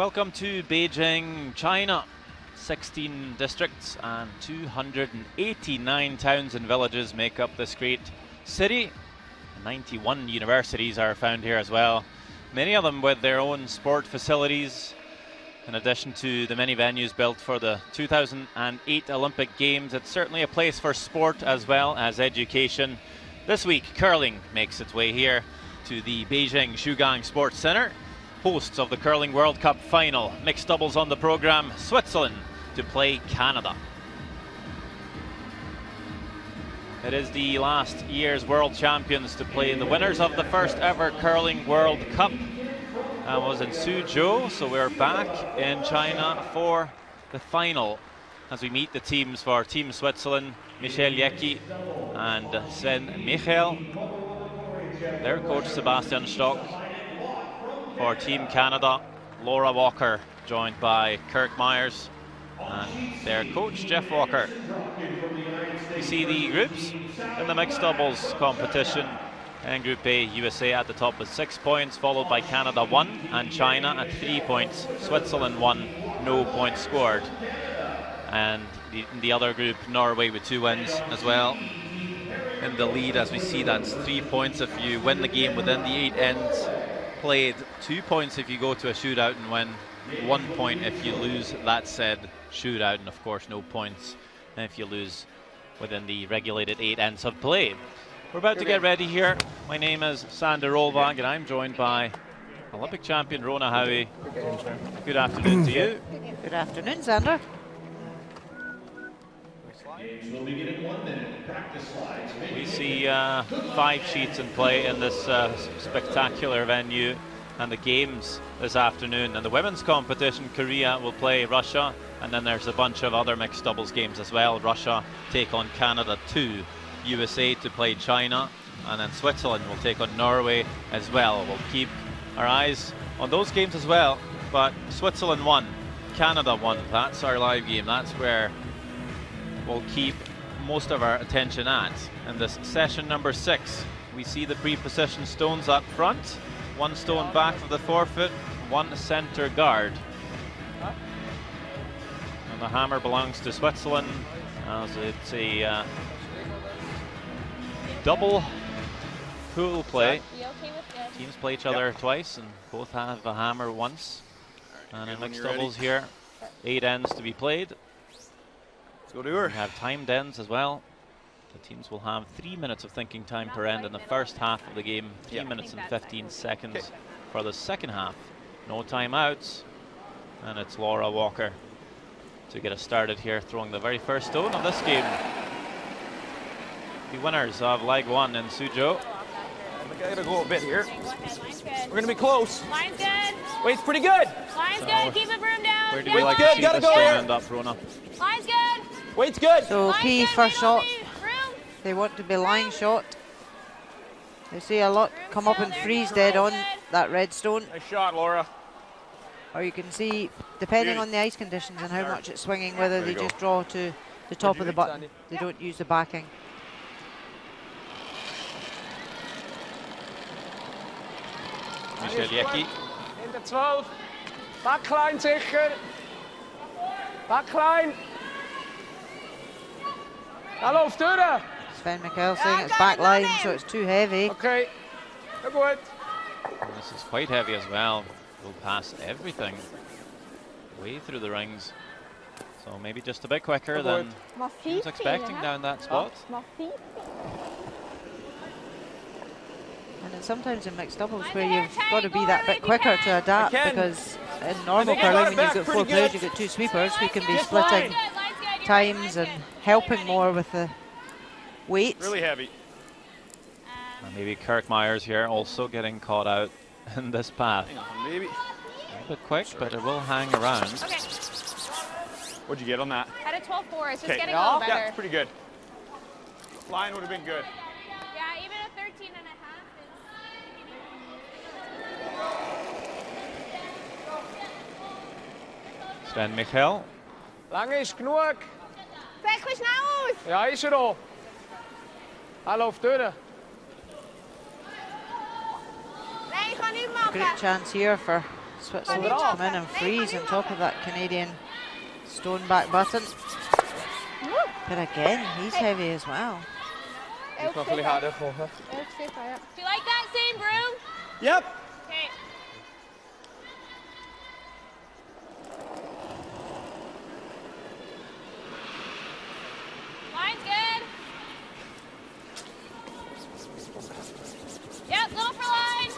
Welcome to Beijing, China. 16 districts and 289 towns and villages make up this great city. 91 universities are found here as well, many of them with their own sport facilities. In addition to the many venues built for the 2008 Olympic Games, it's certainly a place for sport as well as education. This week, curling makes its way here to the Beijing Shougang Sports Center. Hosts of the Curling World Cup final, mixed doubles on the program, Switzerland to play Canada. It is the last year's world champions to play the winners of the first ever Curling World Cup. That was in Suzhou, so we're back in China for the final as we meet the teams for Team Switzerland, Michèle Jäggi and Sven Michel. Their coach Sebastian Stock. For Team Canada, Laura Walker, joined by Kirk Muyres and their coach Jeff Walker. You see the groups in the mixed doubles competition. In Group A, USA at the top with six points, followed by Canada one and China at three points. Switzerland one, no points scored. And the, the other group, Norway with two wins as well. In the lead, as we see, that's three points if you win the game within the eight ends played. Two points if you go to a shootout and win. One point if you lose that said shootout, and of course, no points if you lose within the regulated eight ends of play. We're about to get ready here. My name is Sander Rølvåg, and I'm joined by Olympic champion Rhona Howie. Good afternoon to you. Good afternoon, Sander. We see uh, five sheets in play in this uh, spectacular venue and the games this afternoon. And the women's competition, Korea will play Russia, and then there's a bunch of other mixed doubles games as well. Russia take on Canada 2, USA to play China, and then Switzerland will take on Norway as well. We'll keep our eyes on those games as well, but Switzerland won, Canada won. That's our live game. That's where we'll keep most of our attention at. In this session number six, we see the pre-position stones up front, one stone back of the forefoot, one center guard. And the hammer belongs to Switzerland as it's a uh, double pool play. Teams play each other twice and both have a hammer once. And in mixed doubles here, eight ends to be played. Let's go to her. We have timed ends as well. The teams will have three minutes of thinking time per end in the first half of the game, three Yeah. minutes and 15 seconds Okay. for the second half. No timeouts, and it's Laura Walker to get us started here, throwing the very first stone of this game. The winners of leg one in Suzhou. I gotta go a bit here. Good. We're gonna be close. Line's good. Wait's pretty good. Line's So, good. Keep it broom down. Where do we like good, to gotta go here. end up, Rhona? Line's good. Wait's good. So Line's key good. first shot. They want to be line shot. They see a lot come up and freeze dead on that red stone. Nice shot, Laura. Or you can see, depending Beauty. on the ice conditions and how much it's swinging, whether they go. just draw to the top of the button. Sandy? They don't use the backing. Michèle Jäggi. In der 12. Backline sicher. Backline. Da läuft durch. Sven Michel saying it's back line, so it's too heavy. Okay. Na gut. This is quite heavy as well. Will pass everything way through the rings. So maybe just a bit quicker than work. He was expecting down that spot. Oh, Vad fint. And sometimes in mixed doubles where you've got to be that bit quicker to adapt because in normal think I got curling when you've got four players, good. you've got two sweepers, we can be splitting line. Good. Line's good. You're times and helping more with the weights. Really heavy. Um, and maybe Kirk Muyres here also getting caught out in this path. On, maybe. A bit quick, but it will hang around. Okay. What'd you get on that? At a 12-4, it's just Okay. getting a little oh, Yeah, better. it's pretty good. Line would have been good. Yeah, even a 13 and a half Sven Michel. Lange ist genug. is... Zeg eens nou uit. Ja, ist er auch. Er läuft durch. Nee, ga nu Great maken. chance here for Switzerland Hold it off. come in and freeze on top of that Canadian stone back button. But again, he's heavy as well. Moet nog een beetje harder volgen. Do you like that same broom? Yep. Okay. Line's good. Yep, little for line.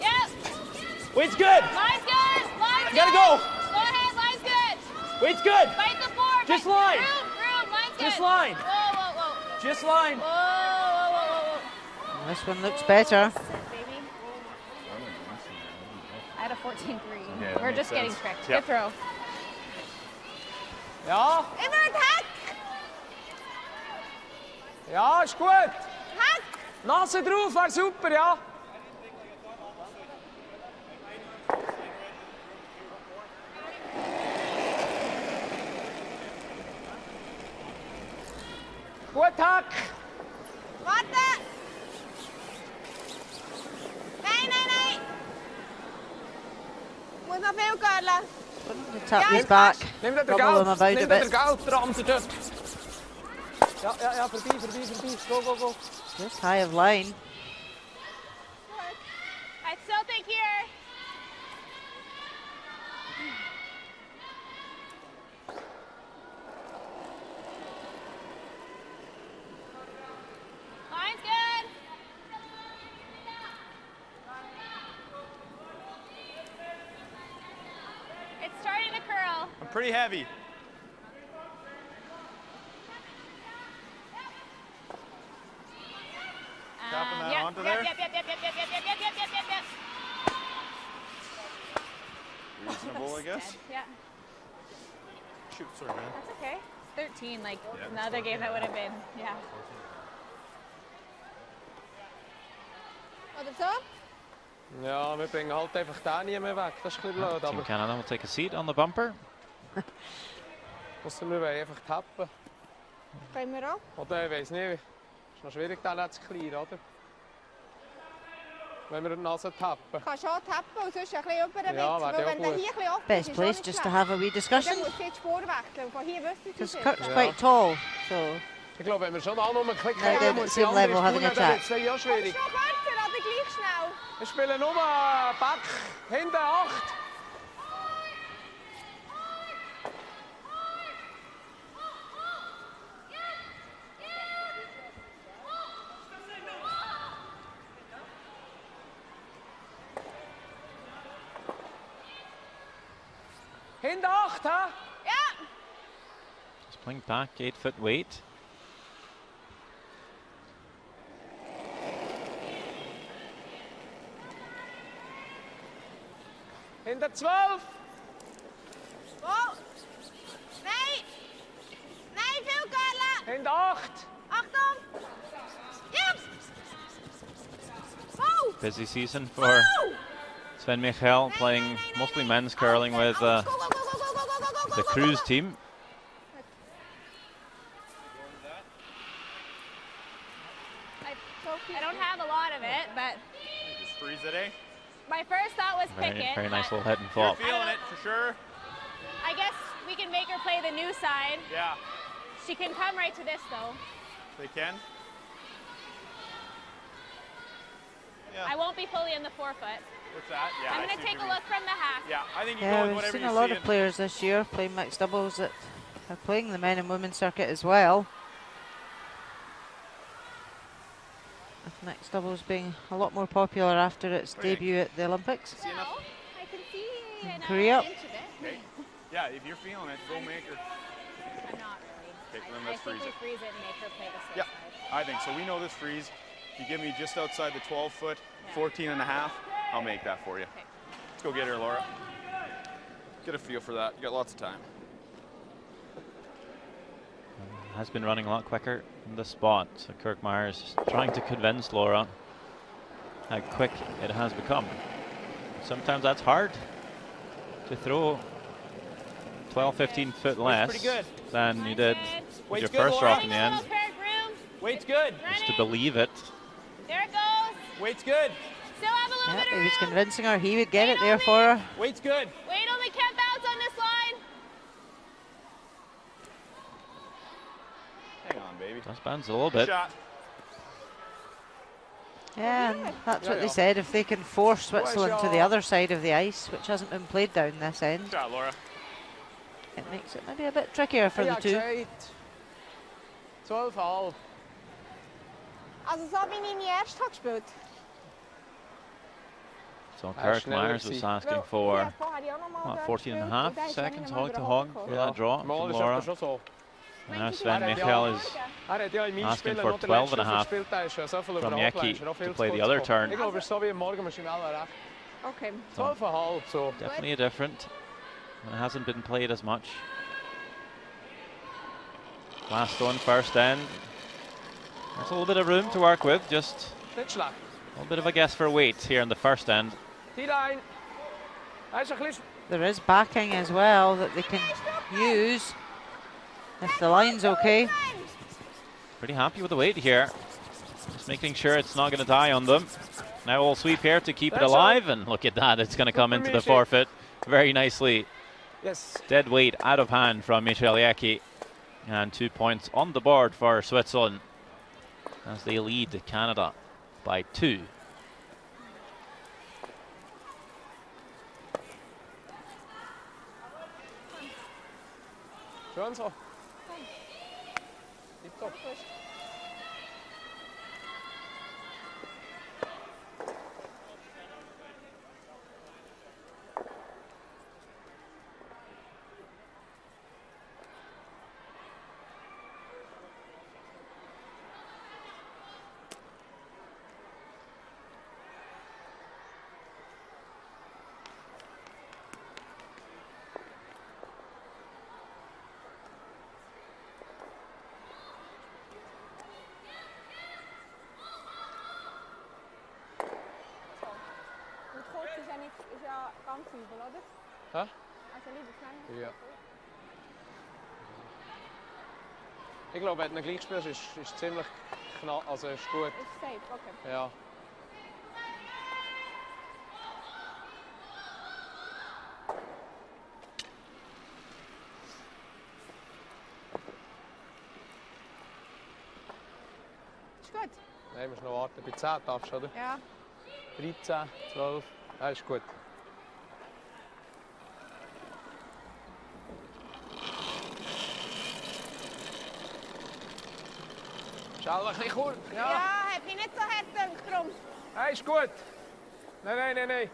Yep. Weight's good. Line's good. Line's You gotta go. Go ahead, line's good. Weight's good. Fight the four. Just fight line. Broom, broom, line's Just line. Whoa, whoa, whoa. Just line. Whoa, whoa, whoa, whoa, whoa. This one looks better. baby. I had a 14-3. Yeah, We're makes just getting tricked. Yep. Good throw. Ja. Immer attack! Ja, ist gut. Hack! Nase drauf, war super, ja. Gut, Hack. Warte! Nein, nein, nein! Muss noch viel gehen. To tap ich back. Nimm dir den a Nimm dir den. Geld, der andere dort. Ja, ja, ja, voorbij, voorbij, voorbij. Go, go, go. This high of line. I still think here. pretty heavy. 13, like Yeah, another game that would have been, yeah. Wat is? Ja, wir bringen halt einfach mehr weg. Das ist ein bisschen blöd, Team Canada will take a seat on the bumper. wir wollen einfach tappen. Können wir auch? Oder ich weiß nicht, ist noch schwierig, den zu clearen, oder? Wenn wir er die Nase tappen. Kannst schon tappen und sonst ein bisschen über den Ja, Witz. wäre Weil wenn der hier ein bisschen offen Best ist, place just auch to have a wee discussion. Dann muss ich die Spur wechseln. Von hier wüsste ich Because es Kirk's quite tall, so Ich glaube, wenn wir schon da nur einen Klick haben, at muss die andere level having a dann chat. wird es ja schwierig. Schon kürzer, aber gleich schnell. Wir spielen nur Back, hinten 8. Wing back, eight foot weight. Hinter 12. Wo? Nein. Nein, viel Gala. Hinter 8. Achtung. Yes. Wow. Busy season for wow. Sven Michel playing mostly men's curling with uh, the cruise team. Very, pick it. very nice little hit and You're feeling it for sure. I guess we can make her play the new side. Yeah, She can come right to this though. they can. Yeah. I won't be fully in the forefoot. What's that? Yeah. I'm gonna take a look from the hack. mean. Yeah, I think you go yeah, with we've seen a lot of players this year playing mixed doubles that are playing the men and women's circuit as well. With mixed doubles being a lot more popular after its What debut at the Olympics. See enough? No, I can see an Korea. inch of it. Okay. Yeah, if you're feeling it, go make her. I'm not really. Okay, I, then I let's think freeze we it. freeze it and make her play the slow Yeah, side. I think so. We know this freeze. If you give me just outside the 12 foot, Yeah. 14 and a half, I'll make that for you. Okay. Let's go get her, Laura. Get a feel for that. You got lots of time. Uh, has been running a lot quicker in the spot. So Kirk Muyres trying to convince Laura how quick it has become. Sometimes that's hard to throw 12, 15 foot less pretty good. than you did with Weight's your first Laura. drop in the end. little curved. Weight's good. Just to believe it. There it goes. Weight's good. Still have a little Yeah, bit he of was convincing her he would get it there for her. Weight's good. Wait only Kemp outs on this line. Hang on, baby. Just bounce a little bit. Shot. Yeah, oh, and that's Yeah, what they yeah. said. If they can force Switzerland to the other side of the ice, which hasn't been played down this end, Shot, Laura. it makes it maybe a bit trickier for the two. gescheit. 12,5. Also so wie ich nie erst habe gespielt. So Kirk Muyres was asking for ja, vorher habe ich auch noch mal what, 14 and a half und dann ist seconds hog to hog hochgekommen. for that draw from Laura. Etwa schon so. Now Sven Ja, Michael is hat ja im Asking for noch den 12 and a letzten half gespielt, der ist ja so viel from überhaupt, Jäggi ist auch viel to play the other turn. Ich glaube, es so wie morgen maschinell recht. Okay. so. definitely different. It hasn't been played as much. Last one, first end. There's a little bit of room to work with, just a little bit of a guess for weight here in the first end. Die Line. Er ist ein bisschen... There is backing as well that they can use if the line's okay. Pretty happy with the weight here. Just making sure it's not going to die on them. Now we'll sweep here to keep it That's alive, and look at that, it's going to come into the four-foot very nicely. Yes. Dead weight out of hand from Michèle Jäggi. And two points on the board for Switzerland as they lead Canada by two. Schön so. Tipptopp. Übel, oder? Hä? Also lieber schnell. Ja. Ich glaube, wenn du ihn gleich spielst, ist ziemlich knapp, also ist gut. Ist safe, okay. Ja. Ist gut. Nein, musst noch warten. Bei 10 darfst du, oder? Ja. 13, 12. Ja, ist gut. Schau ein bisschen kurz. Ja, Ja. hat mich nicht so hart gedacht drum. Ja, ist gut. Nein, nein, nein, nein.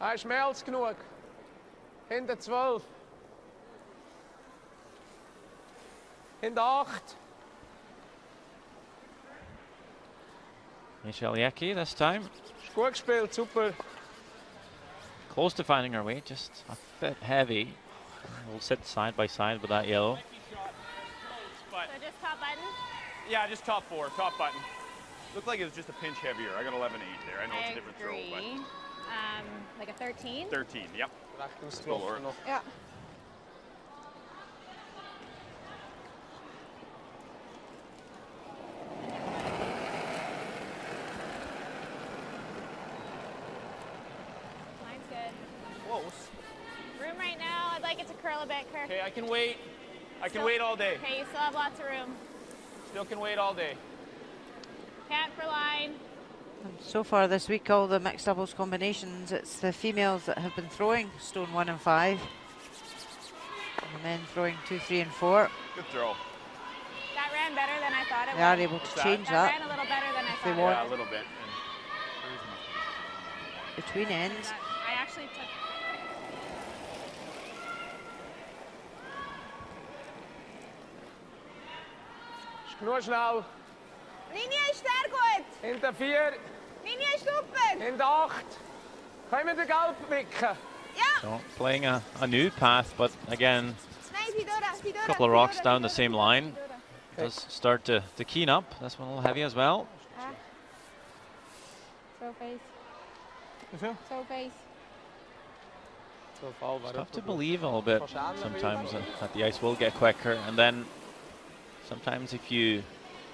Er ist mehr als genug. Hinter 12. Hinter 8. Michèle Jäggi this time. Ist gut gespielt, super. Close to finding her weight, just a bit heavy. We'll sit side by side with that yellow. So just top button. Yeah, just top four, top button. Looked like it was just a pinch heavier. I got 11 8 there. I know I it's a different agree. throw, Um, like a 13. but 13. Yep. Recht Laura. ausgelaufen noch. Mine's good. Close. Room right now. I'd like it to curl a bit, Kirk. Okay, I can wait. I can Still- wait all day. Okay, you still have lots of room. Still can wait all day. Cat for line. And so far this week, all the mixed doubles combinations, it's the females that have been throwing stone one and five. And the men throwing two, three, and four. Good throw. That ran better than I thought it They are would. able to that? change That that ran a little better than I they thought. it want. Yeah, a little bit. Between ends. I actually took. Ist genug. Linie ist sehr gut. Hinter 4. Linie ist super. Hinter 8. Können wir den Gelb wicken? Ja. So playing a, a new path, but again, Nein, sie durch, sie durch. couple of rocks down the same line. durch, does start to, to keen up. This one a little heavy as well. Ah. So face. So face. It's tough to believe a little bit sometimes that, that the ice will get quicker, and then sometimes if you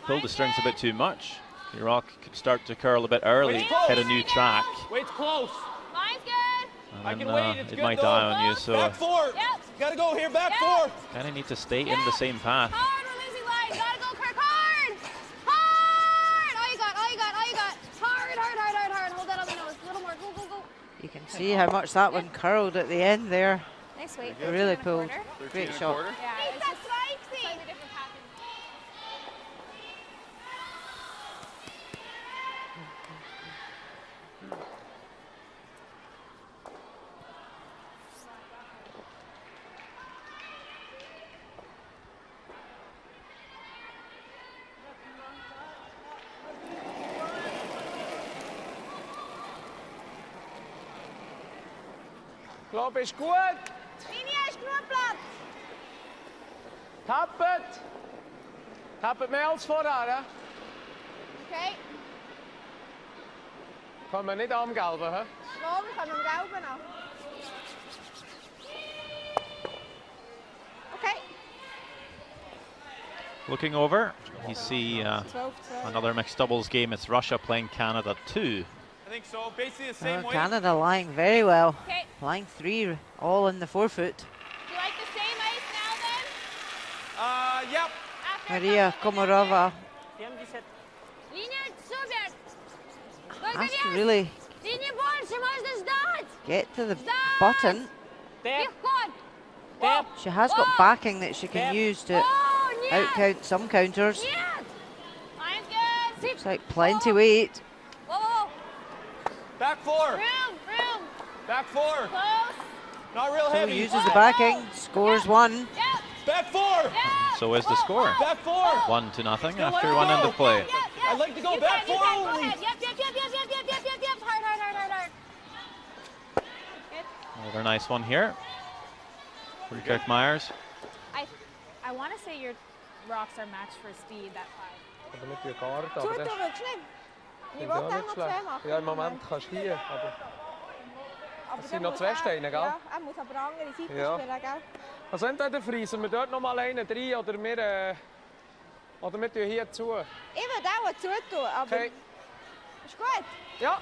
pull the strings a bit too much, Iraq could start to curl a bit early, hit a new track, Weight's close. Line's good. and I then can wait, uh, it's it good might though. die on you. So Back four. Yep. Gotta go here, back Yep. four. kind of need to stay in the same path. Hard, we're losing line. Gotta go, Kirk. Hard. Hard. All you got, all you got, all you got. Hard, hard, hard, hard, hard. Hold that on the nose. A little more. Go, go, go. You can see how much that one curled at the end there. Nice weight. Really 13 and a pulled. Great shot. Yeah, it's just slightly different pattern. Glaub ist gut. Linie ist genug Platz. Tappet. Tappet mehr als vorher. Ja? Okay. Kommen wir nicht am Gelben. He? No, wir kommen am Gelben an. Okay. Looking over, you see uh, 12, 12. another mixed doubles game. It's Russia playing Canada 2 think so. Basically the uh, same oh, Canada lying very well. Kay. Lying three all in the forefoot. You like the same ice now then? Uh, yep. After Maria Komarova. Has really get to the button. She has got backing that she can use to outcount some counters. Looks like plenty weight. Whoa, whoa, Back four. Room, room. Back four. Close. Not real So heavy. uses the backing, scores one. Yep. Back four. Yep. So is the score. Back four. One to nothing Still after one it end of play. Yep, yep. I'd like to go You back can, you four can. Go only. ahead. Yep, yep, yep, yep, yep, yep, yep, yep, yep. Hard, hard, hard, hard, hard. Another nice one here. For Kirk Muyres. I, I want to say your rocks are matched for speed, that five. Ich will auch nicht schlecht. machen. Ja, im Moment kannst du hier. Aber Aber Es sind noch zwei Steine, gell? Ja, er muss aber andere Seite Ja. spielen, gell? also entweder freezen wir dort noch mal einen rein oder wir, äh, oder wir tun hier zu. Ich würde auch zutun, aber... Okay. Ist gut. Ja.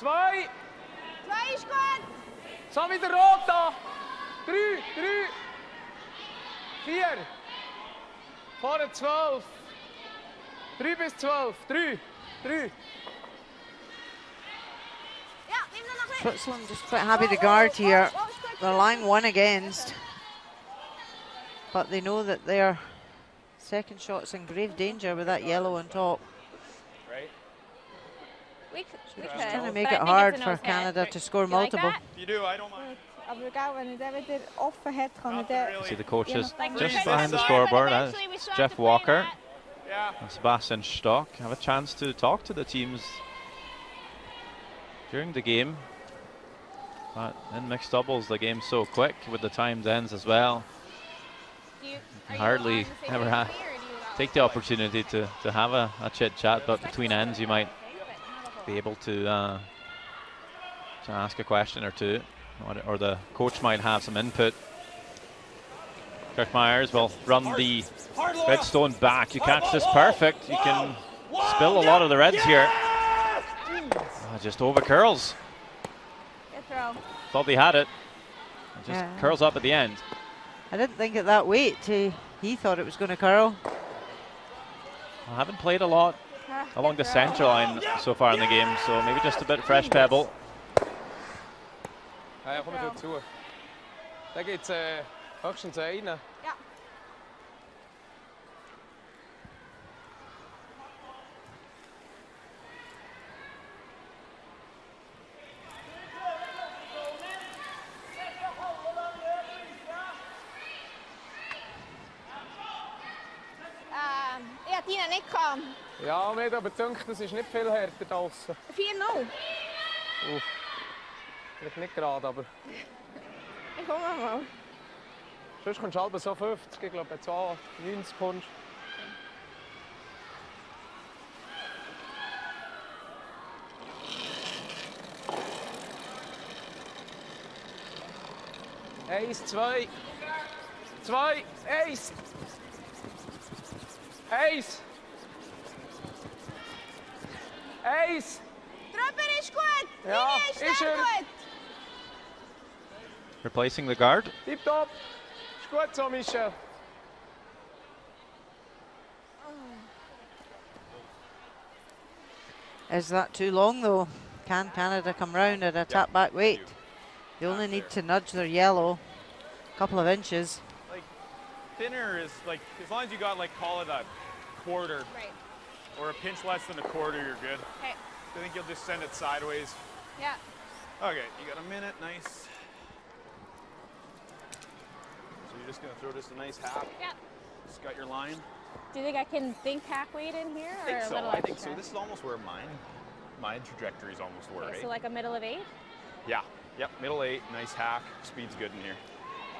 Zwei. Zwei ist gut. So wieder rot da. Drei, drei. Vier. Vorne zwölf. Drei bis zwölf. Drei, drei. Ja, nimm nur noch mit. Switzerland just quite happy to guard here. They're line one against. But they know that their second shot's in grave danger with that yellow on top. Right. We, we could. Trying to make I it hard for nose. Canada to score You multiple. that? If you do, I don't mind. Aber gell, wenn er den wieder offen hat, kann er Not den... really. See the coaches Like, just could behind the scoreboard. but That's eventually we still have Jeff Walker. Yeah. and Sebastian Stock have a chance to talk to the teams during the game. But in mixed doubles, the game's so quick with the timed ends as well. You, you hardly on the same ever page ha- as me, or do you not? Take the opportunity to, to have a, a chit chat, but between ends, you might be able to, uh, to ask a question or two, or, or the coach might have some input. Kirk Muyres will run the Hard redstone back. You catch this perfect. You can spill a lot of the reds here. Ah, just over curls. Thought they had it. It just Yeah. curls up at the end. I didn't think at that weight he, he thought it was going to curl. I haven't played a lot along the center line so far in the game, so maybe just a bit fresh pebble. Ja, ja, komm ich zu. Da gibt es höchstens einen. Ja. Ja, mir aber gedacht, das ist nicht viel härter draußen. 4-0. Uff. Vielleicht nicht gerade, aber Ich komme mal. sonst kommst du halb so 50. Ich glaube, bei 2, 90 kommst Eins, zwei. Zwei, eins. Eins. Eins. Trupper ist gut. Ja, Linie ist ist sehr er. gut. Replacing the guard. Tipptopp. Ist gut so, Michel. Is that too long though? Can Canada come round at a tap back weight? They only need to nudge their yellow a couple of inches. Like, thinner is like, as long as you got like, call it a quarter Right. or a pinch less than a quarter, you're good. Okay. I think you'll just send it sideways. Yeah. Okay, you got a minute, nice. So you're just gonna throw just a nice half. Yeah. Just got your line. Do you think I can think hack weight in here, I think or a so. little I think so. This is almost where mine, my trajectory is almost where. Okay, so like a middle of eight. yeah. Yep. Middle eight. Nice hack. Speed's good in here.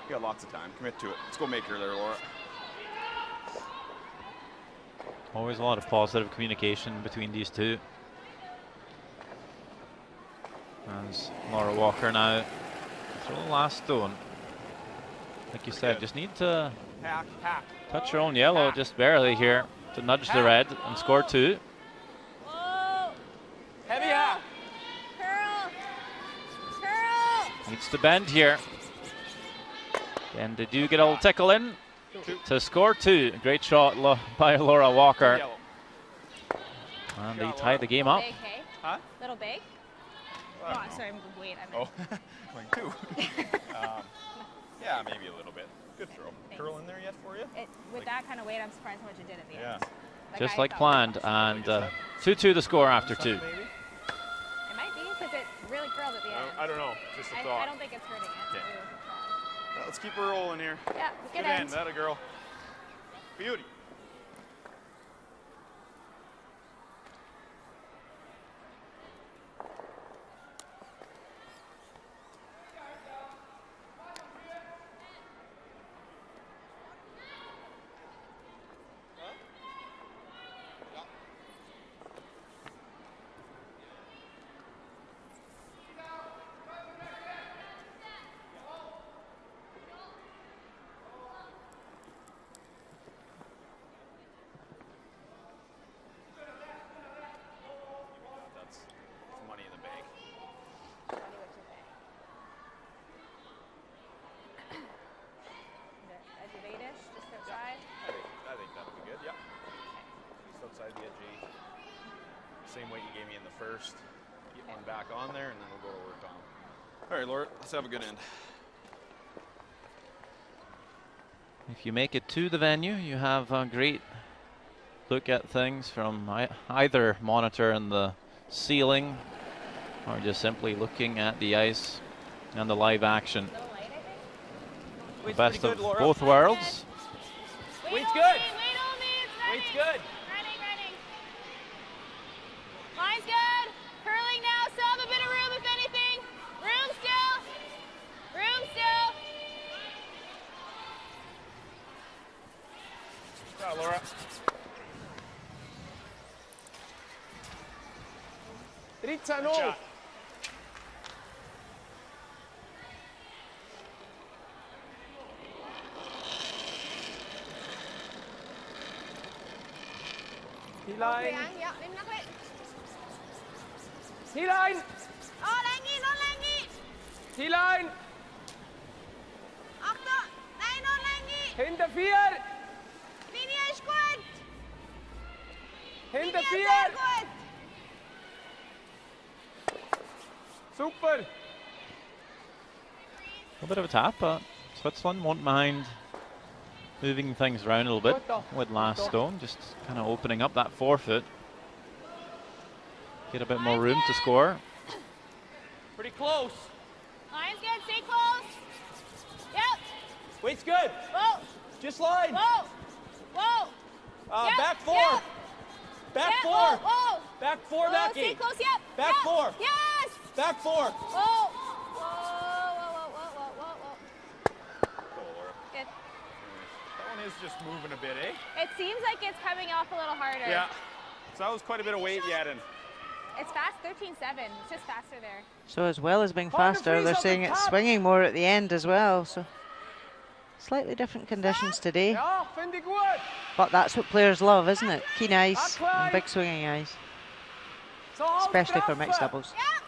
You got lots of time. Commit to it. Let's go make her there, Laura. Always a lot of positive communication between these two. As Laura Walker now throw the last stone. Like you said, just need to Hack. Hack. touch your own yellow just barely here to nudge the red and score two. Whoa! Heavy half. Curl! Curl! Needs to bend here. And they do get a little tickle in to score two. Great shot by Laura Walker. And they tie the game up. Big, hey? Huh? Little big? I Oh, know. sorry, I'm wait. I Oh, meant. like two. um, yeah, maybe a little bit. Good throw. Thanks. Curl in there yet for you? It, with Like- that kind of weight, I'm surprised how much it did at the Yeah. end. Just I like planned. And 2 2 the score after two. Maybe? It might be because it really curled at the I end. don't, I don't know. Just a I, thought. I don't think it's hurting it. so Okay. we will keep Yeah, let's keep her rolling here. trying. Yeah, good, Good end. end. That a girl. Beauty. That's, that's money in the bank. Money what you pay. The edge of eight-ish, just outside. I think, I think that'll be good. Yep. Just outside the edge eight. Same weight you gave me in the first. Get one back on there, and then we'll go to work on. 'em. All right, Laura. Let's have a good end. If you make it to the venue, you have a great look at things from either monitor in the ceiling or just simply looking at the ice and the live action. Little light, I think. The best of both worlds. Wait Weight's only, good. Wait only, it's. Weight's good. 13 hoch. Hilein. Okay, ja, nimm Oh, Lengi, noch Lengi. Hilein. Achtung, nein, noch Lengi. Hinter vier. Hinter Linie is vier. Super. A bit of a tap, but Switzerland won't mind moving things around a little bit with last stone, just kind of opening up that forefoot. Get a bit more room to score. Pretty close. Line's good. Stay close. Yep. Weight's good. Whoa. Just line. Whoa. Whoa. Uh, Yep, Back four. yep. Back yeah, four. Oh, oh. Back four, oh, Becky. Stay close. Back four. Yes. Back four. Oh. Is just moving a bit, eh? It seems like it's coming off a little harder. Yeah. So that was quite a bit of weight yet, and it's fast, 13-7. It's just faster there. So as well as being faster, they're saying it's swinging more at the end as well. So slightly different conditions today, Ja, finde ich gut. but that's what players love, isn't it? Keen ice and big swinging ice, So halb especially for mixed treffen. doubles. Yeah.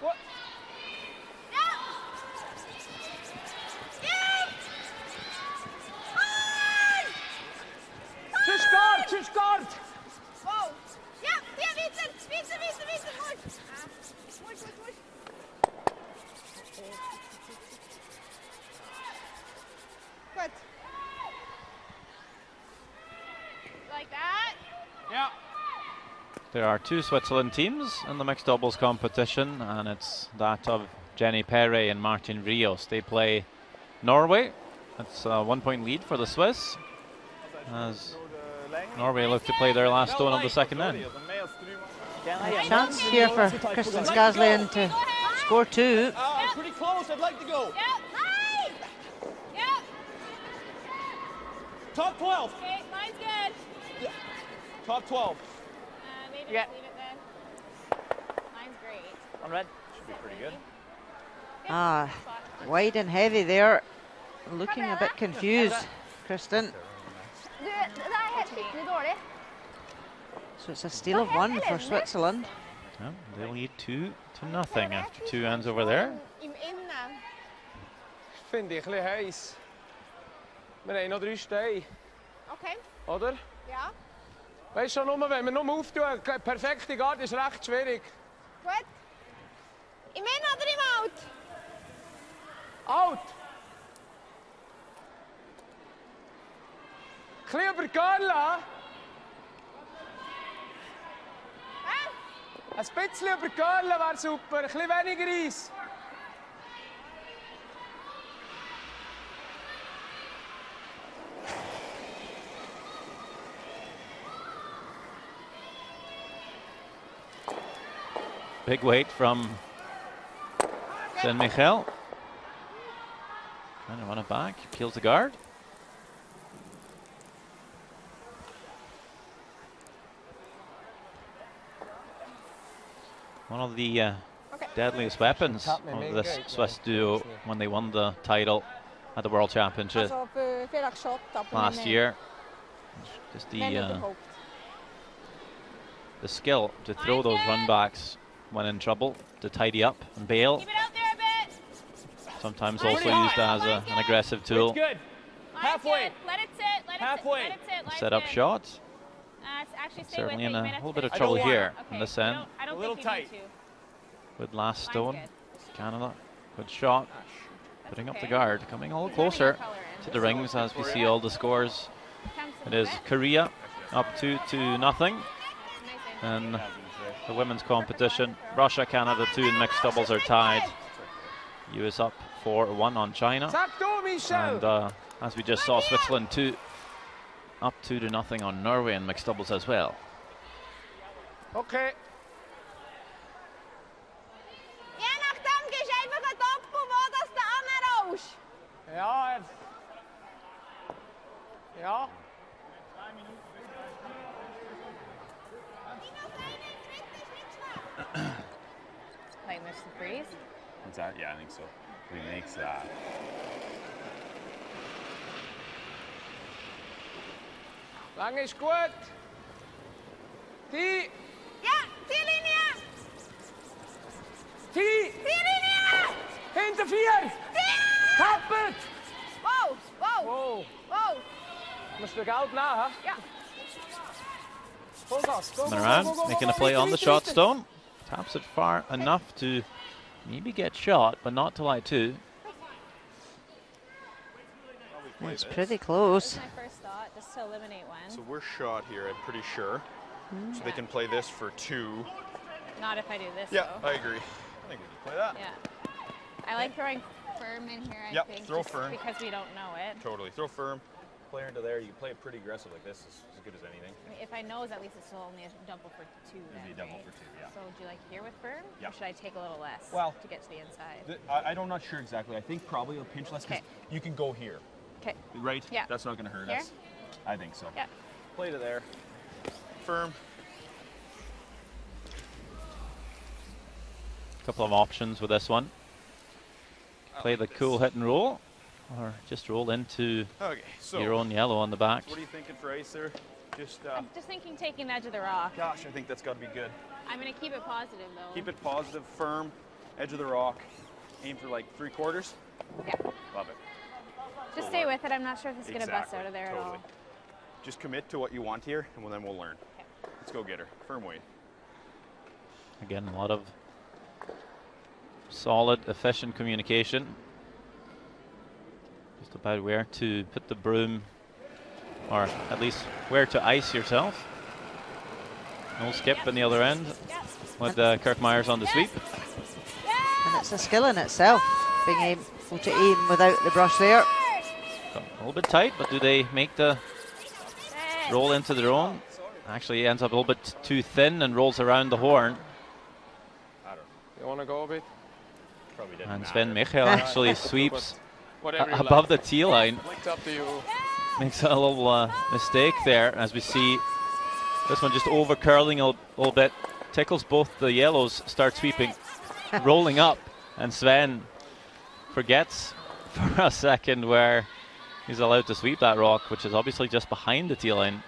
Gut. Tschüss, Gard, tschüss, Gard. Wow. Ja, hier, Vincent. Vincent, Vincent, Vincent. Gut. Ah, gut, gut, gut. Good. Like that. Ja. There are two Switzerland teams in the mixed doubles competition, and it's that of Jenny Perret and Martin Rios. They play Norway. It's a one point lead for the Swiss. As Norway look to play their last stone of the second end. Chance here for Kristin Skaslien to score two. Pretty close. I'd like to go. Yep. Nice. Yep. Top 12. Okay, mine's good. Top 12. Uh, maybe Yeah. just leave it then. Mine's great. On red. Should be pretty good. Ah, wide and heavy there. Looking a bit confused, Kristin. Du, det helt skikkelig dårlig. So it's a steal of one for Switzerland. Yeah, they lead two to nothing after two ends over there. Im Innen. Finde ich ein bisschen heiß. Wir haben noch drei Steine, Okay. oder? Ja. Weißt du, nur wenn wir nur auftun, ke- perfekte Guard ist recht schwierig. Gut. Im Innen oder im Out? Garla. Hä? Ein bisschen über Garla wäre super, ein bisschen weniger Eis. Big weight from Sven Michel. Trying to run it back, peels the guard. One of the uh, Okay. deadliest weapons Tap of this. Swiss duo when they won the title at the World Championship Also für Felix Schott, aber last year. Just the uh, the skill to throw those run backs when in trouble, to tidy up and bail. Keep it out there a bit. Sometimes also used as a, an aggressive tool. Good. Halfway. Let it sit. Let it Halfway. sit. Let it sit. Line's Set up shots. Uh, actually Certainly in a You little bit of trouble here Okay. in this you end. don't- I don't A little tight. need with last stone. Canada, good shot. That's Putting up the guard, coming a little closer your color in. to the rings as we see all the scores. Comes It a is bit. Korea up two to nothing. Nice and- And the women's competition, Russia, Canada, two in mixed doubles are tied. US up 4-1 on China. Sag du, Michel! And uh, as we just saw, Switzerland two up two to nothing on Norway in mixed doubles as well. Okay. Je nachdem gehst einfach ein Doppel, wo das da anrollst. Ja. Ja. Like miss the freeze. What's that? Yeah, I think so. He makes that. Lang ist gut. Die, Ja, Ziellinie! die, Ziellinie! hinter vier! Tappet! Wow, wow, Wow. wow. Musst du Geld nehmen, hä? Ja. Vollgas. Go, go, Coming go, around, go, go, making go, a play weiter, on the weiter, shot weiter. stone. Taps it far enough to maybe get shot, but not to light two. It's pretty close. That's my first thought, just to eliminate one. So we're shot here, I'm pretty sure. So they hmm. can play this for two. Not if I do this. Yeah, though. I agree. I think we can play that. Yeah. I like throwing firm in here. I Yep, think. throw firm. because we don't know it. Totally. Throw firm. Player into there. You play it pretty aggressive like this. It's as good as anything. I mean, if I nose, at least it's still only a double for two. It'd then, be a double right? for two, yeah. So do you like here with firm? Yeah. Or should I take a little less Well, to get to the inside? The, I, I'm not sure exactly. I think probably a pinch less because you can go here, Okay. right? Yeah. That's not going to hurt Here? us. I think so. Yeah. Play to there. Firm. couple of options with this one. Play the uh, cool hit and roll, or just roll into Okay, so your own yellow on the back. what are you thinking for ice there? Just, uh, I'm just thinking taking the edge of the rock. gosh, I think that's got to be good. I'm gonna keep it positive though. Keep it positive, firm, edge of the rock. Aim for like three quarters. Yeah. Love it. Just stay with it. I'm not sure if it's gonna bust out of there totally. at all. Just commit to what you want here, and then we'll learn. Okay. Let's go get her. Firm weight. Again, a lot of solid, efficient communication. Just about where to put the broom, or at least where to ice yourself. No skip on the other end with uh, Kirk Muyres on the sweep. And it's a skill in itself, being able to aim without the brush there. Got A little bit tight, but do they make the roll into their own? Actually, he ends up a little bit too thin and rolls around the horn. I don't know. You want to go a bit? Probably didn't And. Sven Michel actually sweeps Whatever a- you above the like. tee line. Up to you. Makes a little uh, mistake there as we see this one just over curling a little, little bit. Tickles both the yellows, start sweeping, rolling up, and Sven forgets for a second where he's allowed to sweep that rock, which is obviously just behind the tee line.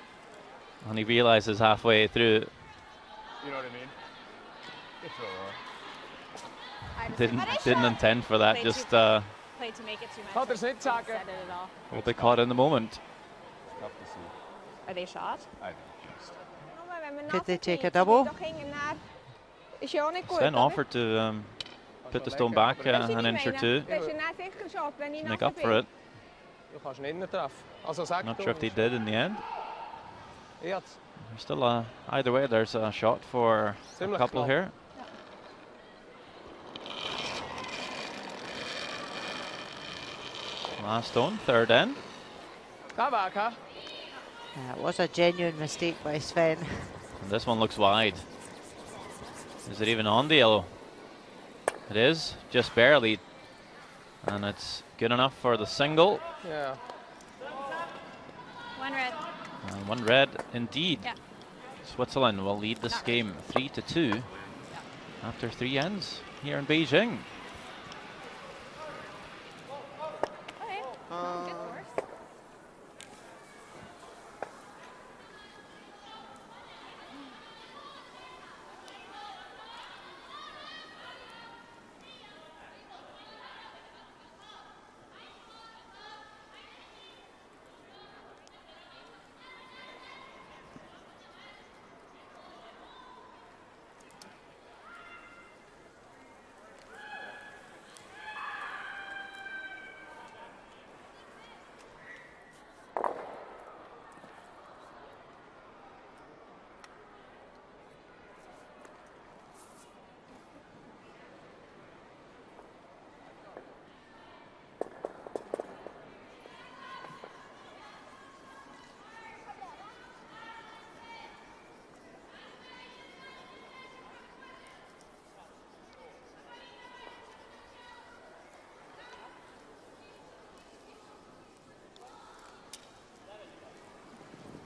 And he realizes halfway through You know what I mean? It's all right. I didn't didn't intend for that. Just uh, played to make it too much. Had er I niet zakken. said it at all. a little bit caught in the moment. Tough to see. Are they shot? I think just. Could they take a double? Is je ook niet goed, Sven offered to um, put the stone back uh, an inch or two hè. Dat je net echt geschot bent, niet to make up for it. Du kannst nicht nicht drauf. Also sag Not sure if they did in the end. There's still a, either way, there's a shot for a couple here. Last stone, third end. Da weg, hä? Uh, it was a genuine mistake by Sven. And this one looks wide. Is it even on the yellow? It is, just barely. And it's good enough for the single. Yeah. One red. And one red indeed. Yeah. Switzerland will lead this Not game 3 to 2 after three ends here in Beijing. Okay. Good horse.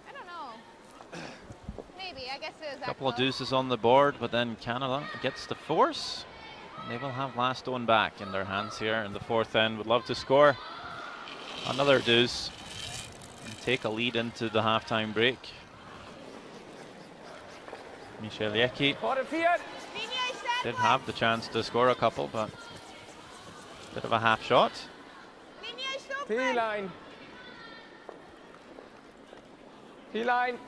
I don't know. Maybe. I guess it was that couple of deuces on the board, but then Canada gets the force. They will have last stone back in their hands here in the fourth end. Would love to score another deuce and take a lead into the halftime break. Michèle Jäggi Vor de did have the chance to score a couple, but bit of a half shot. P-line. P-line.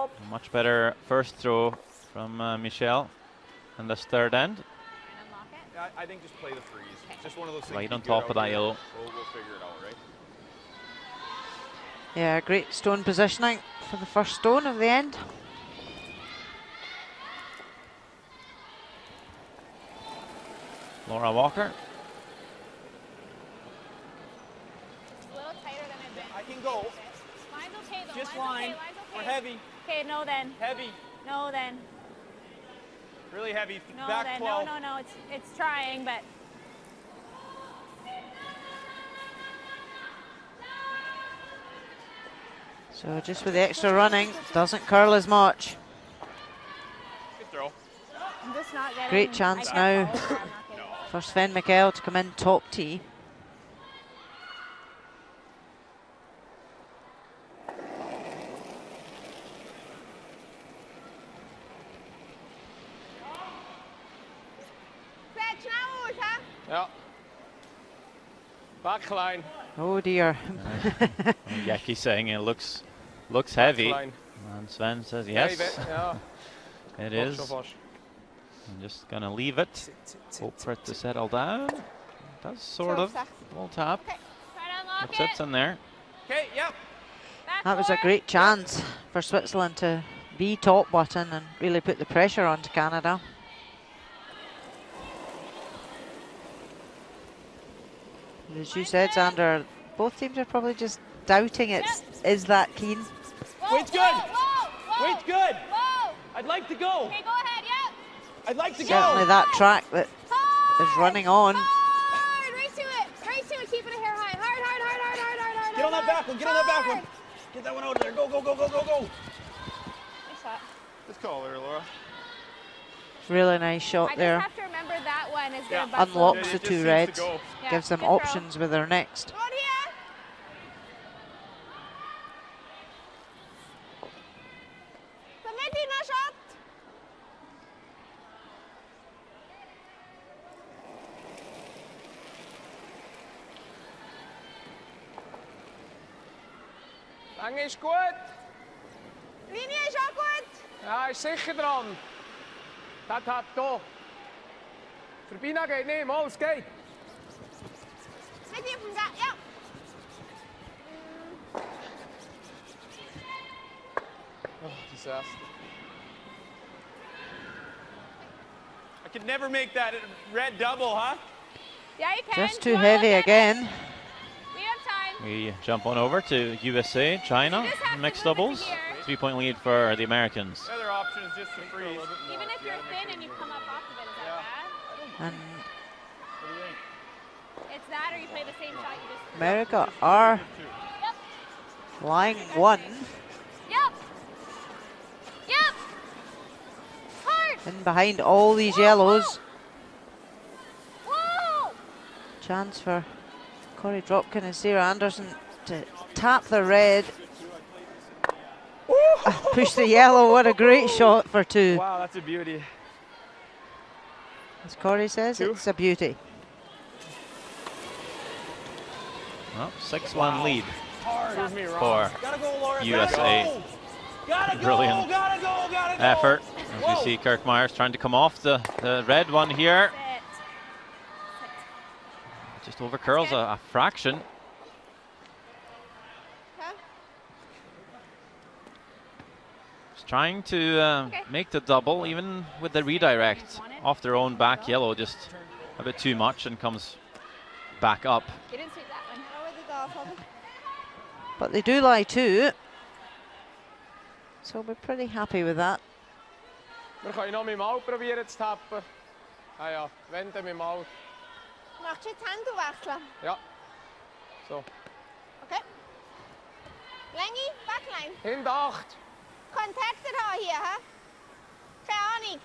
drop. Much better first throw from uh, Michèle and the third end. I, think just play the freeze. Okay. Just one of those things. Right on top of that yellow. We'll, we'll figure it out, right? Yeah, great stone positioning for the first stone of the end. Laura Walker. A little tighter than I've been. I can go. Just line. Okay, okay. We're heavy. Okay, no then. Heavy. No then. Really heavy. No Back then. 12. No, no, no. It's it's trying, but So just with the extra running, doesn't curl as much. Good throw. I'm just not. Great chance now balls, but I'm not getting it. for Sven Michel to come in top tee. Set snel uit, hè? Ja. Backline. Oh dear. Jäggi saying it looks looks heavy. Backline. And Sven says Heavy, yes, Ja. it Vast is. I'm just gonna leave it. Hope for it to settle down. It does sort of. zacht. Little tap. Okay. Try to unlock It it. sits in there. Okay, yep. Back That was a great chance for Switzerland to be top button and really put the pressure onto Canada. As you said, Sander, both teams are probably just doubting it is that keen. Whoa, Weight's good. Weight's good. Whoa. I'd like to go. Okay, go ahead. Yep. I'd like to go. Certainly go. that track that Hard. is running on. Hard. Race to it. Race to it. Keeping it here high. Hard, hard, hard, hard, hard, hard, hard. Get on that back one. Get on that back one. Get that one out of there. Go, go, go, go, go, go. Nice shot. Good call there, Laura. Really nice I shot just there. have to remember that one is Yeah. gonna Unlocks Yeah, the two reds. go. Yeah, Gives them good throw. options with their next. Run here. Submit in a shot. Lang is gut. Linie ist auch gut. Ja, ist sicher dran. Das hat da. Verbina geht nicht, mal, es geht. Mit ihm vom Gas. Ja. Oh, disaster. I could never make that red double, huh? Yeah, you can. Just too wanna heavy look at it? again. We have time. We jump on over to USA, China, You just have to mixed move it to doubles. Three point lead for the Americans. The other option is just to freeze. Even if you're thin and you come up off of it, is that bad? And It's that or you play the same shot you just. America are Yep. flying one Yep. Yep. Hard. in behind all these yellows. Whoa. Chance for Korey Dropkin and Sarah Anderson to tap the red. And Push the yellow. What a great shot for two. Wow, that's a beauty. As Korey says, Two. it's a beauty. Well, 6 1 lead Prove me for Gotta go, USA. Gotta go. Brilliant Gotta go. Gotta effort. As Whoa. we see Kirk Muyres trying to come off the, the red one here. Just over curls a, a fraction. Okay. Just trying to uh, Okay. make the double, even with the redirect off their own back yellow, just a bit too much and comes back up. You didn't see that one. But they do lie two. So we're pretty happy with that. Wir können noch mit dem Out probieren zu tappen. Ah ja, wenn dann mit dem Out. Machst du jetzt Handel wechseln? Ja. So. Okay. Länge, Backline. Hinter 8. Da hier, hä? Keine Ahnung.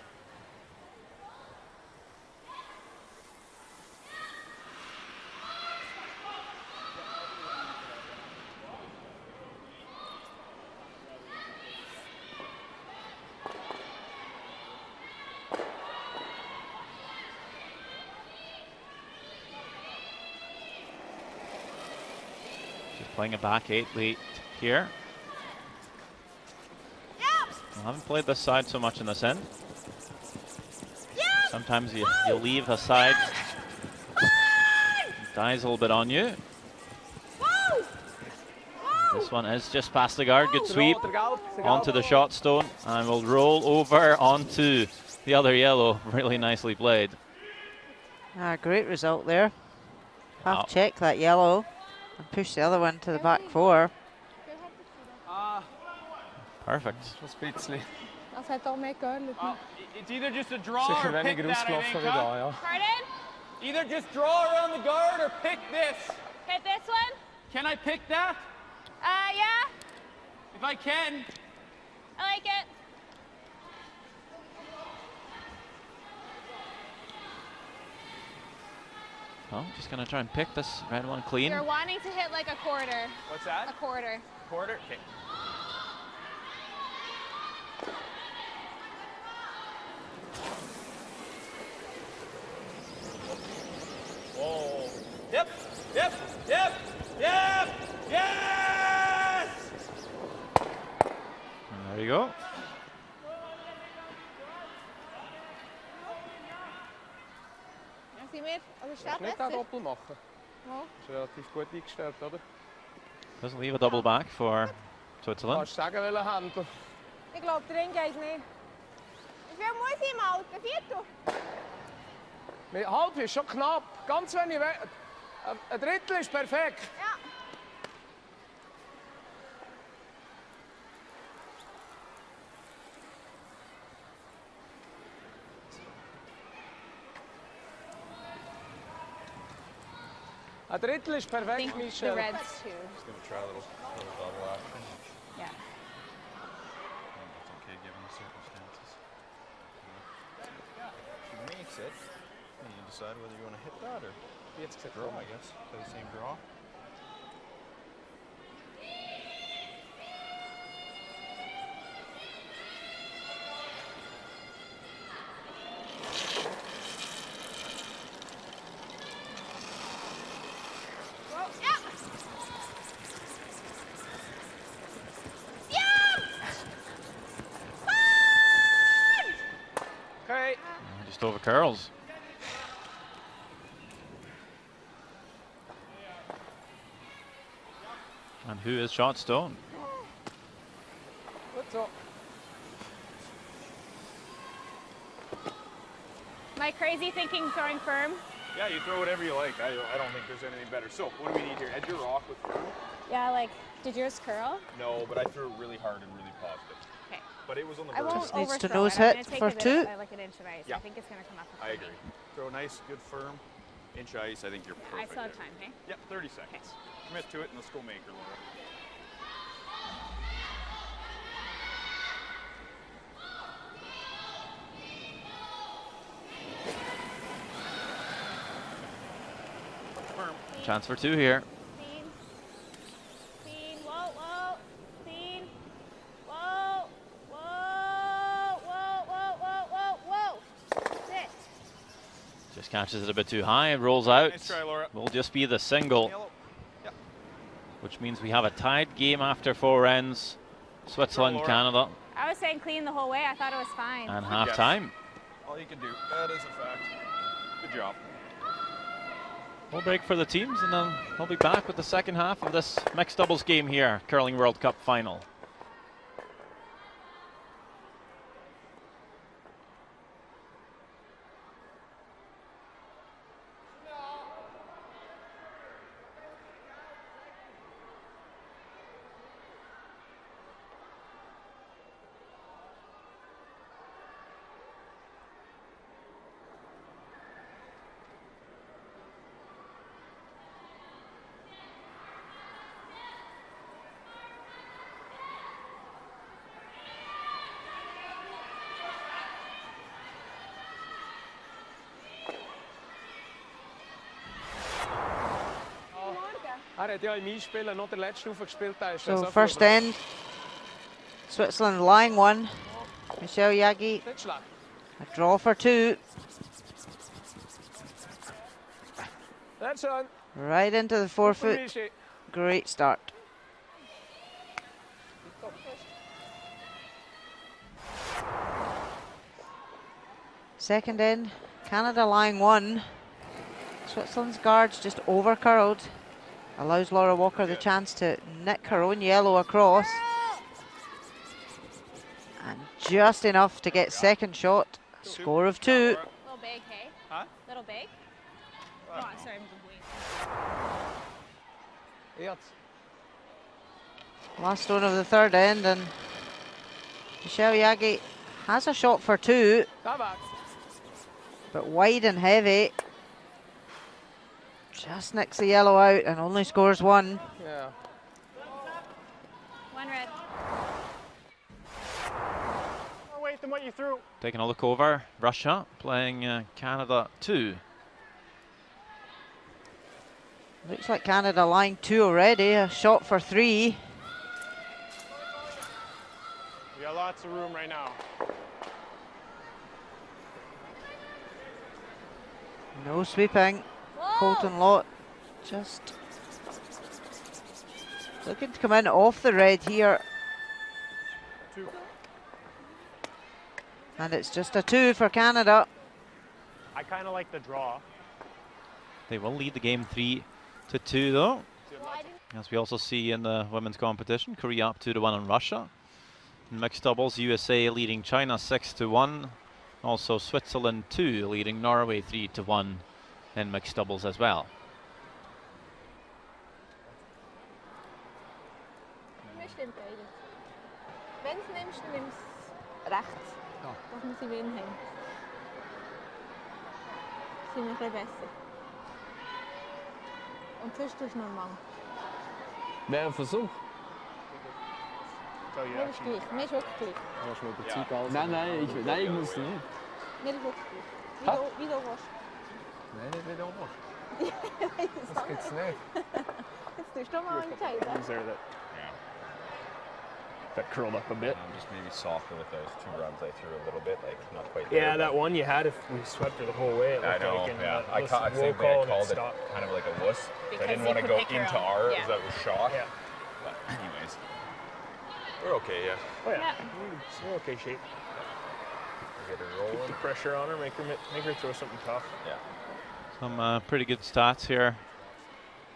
Just playing a back eight late here. Yep. I haven't played this side so much in this end. Sometimes you, you leave a side, dies a little bit on you. Whoa. Whoa. This one is just past the guard. Good sweep Der Gelb, der Gelb. onto the shot stone and will roll over onto the other yellow. Really nicely played. Ah, great result there. Half check that yellow and push the other one to the back four. Perfect. Schon ein bisschen. Das hat auch mehr geölt. Well, it's either just a draw Sicher or pick that, I think, wie huh? da, ja. Pardon? Either just draw around the guard or pick this. Hit this one? Can I pick that? Uh, yeah. If I can. I like it. Oh, just gonna try and pick this red one clean. You're wanting to hit like a quarter. What's that? A quarter. Quarter? Okay. You go. Ja, sind wir? Aber Kannst steht nicht? Doppel machen? Ist relativ gut eingestellt, oder? Doesn't leave a double back for Switzerland. Kannst du sagen, welchen Händler? Ich glaube, drin geht nicht. Wie viel muss ich im? Viertel? Mit halb ist schon knapp. Ganz wenig. We ein- ein Drittel ist perfekt. Ja. Ein Drittel ist I perfekt, think the reds too. Just gonna try a little, little double action. Yeah. I think that's okay given the circumstances. She makes it. And you decide whether you want to hit that or Jetzt gesagt, draw, I guess. Play the same draw. Whoa. Yeah. Yeah. Okay. Just curls. And who is shot stone? Gut so. Am I crazy thinking throwing firm? Yeah, you throw whatever you like. I, I don't think there's anything better. So, what do we need here? Edge your rock with firm? Yeah, like, did yours curl? No, but I threw it really hard and really positive. Okay. But it was on the I verge. won't Just needs to overthrow nose it. Hit gonna for a bit two. Uh, like an inch of ice. Yeah. I think it's gonna come up. I agree. Throw a nice, good firm inch ice. I think you're I perfect. still have time, hey? Yep, 30 seconds. Commit to it and let's go make her, Laura. Firm. Chance for two here. Clean. Clean. Whoa, whoa. Clean. Whoa. Whoa. Whoa, whoa, whoa, whoa, whoa. Sit. Just catches it a bit too high, rolls out. Nice try, Laura. Will just be the single, Yep. which means we have a tied game after four ends. Switzerland, Laura. Canada, I was saying clean the whole way. I thought it was fine. and Good half guess. time. All you can do. That is a fact. Good job. We'll break for the teams, and then we'll be back with the second half of this mixed doubles game here, Curling World Cup final. So first end, Switzerland line one. Michèle Jäggi, a draw for two. Right into the four-foot. Great start. Second end, Canada line one. Switzerland's guards just over curled. Allows Laura Walker the chance to nick her own yellow across. And just enough to get second shot. Score of two. Little big, hey? Huh? Little big? Oh, sorry, I'm waiting. Jetzt. Last one of the third end and Michèle Jäggi has a shot for two, but wide and heavy. Just nicks the yellow out and only scores one. Yeah. One red. More weight than what you threw. Taking a look over, Russia playing uh, Canada 2. Looks like Canada line two already. A shot for three. We got lots of room right now. No sweeping. Whoa. Colton Lott just looking to come in off the red here. Two. And it's just a two for Canada. I kind of like the draw. They will lead the game 3 to 2 though. As we also see in the women's competition, Korea up 2 to 1 on Russia. In mixed doubles, USA leading China 6 to 1. Also Switzerland 2 leading Norway 3 to 1 mixed doubles as well. Mir stimmt beides. Wenn du es nimmst, dann nimm es rechts. Dass wir sie Win haben. Sind wir ein bisschen besser. Und sonst tust du normal. Wäre ein Versuch. Mir ist gleich. Mir ist wirklich gleich. Nein, nein, ich, nein, ich muss nicht. Mir ist wirklich gleich. Wie du, wie du willst. Nein, nicht wieder auch. Das geht's nicht. Jetzt tust du mal entscheiden. Ones there that that curled up a bit. I'm just maybe softer with those two runs I threw a little bit, like not quite. Yeah, that one you had if we swept her the whole way. It I looked know. like, and, yeah, I, this ca- I roll same call I and it called it kind of like a wuss. so I didn't want to go into own, ours. yeah. That was shock. Yeah. But anyways, we're okay. Yeah. Oh yeah. Yeah. We're- We're okay shape. Get her Keep the pressure on her. Make her make her throw something tough. Yeah. Some uh, pretty good stats here,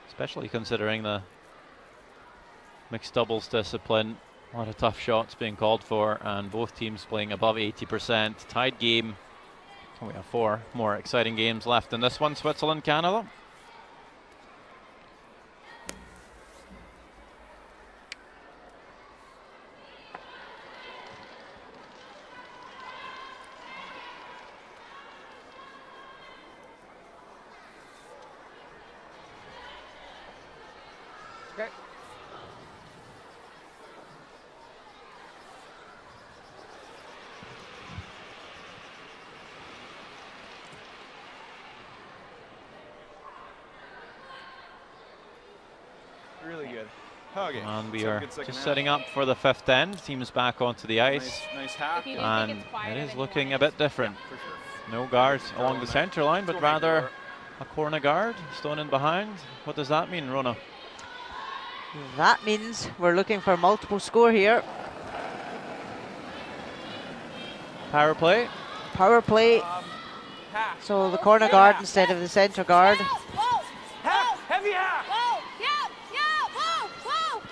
especially considering the mixed doubles discipline. A lot of tough shots being called for, and both teams playing above 80%. Tied game. We have four more exciting games left in this one Switzerland, Canada. Okay. Really good. Okay. And we are just half. setting up for the fifth end. Teams back onto the ice. Nice, nice half. If you yeah. do think And it's quieter it than is you looking a bit different. For sure. No guards Carl along the centre line, but Still make it rather a corner guard, stone in behind. What does that mean, Rhona? That means we're looking for multiple score here. Power play. Power play. Um. So the corner guard instead of the centre guard.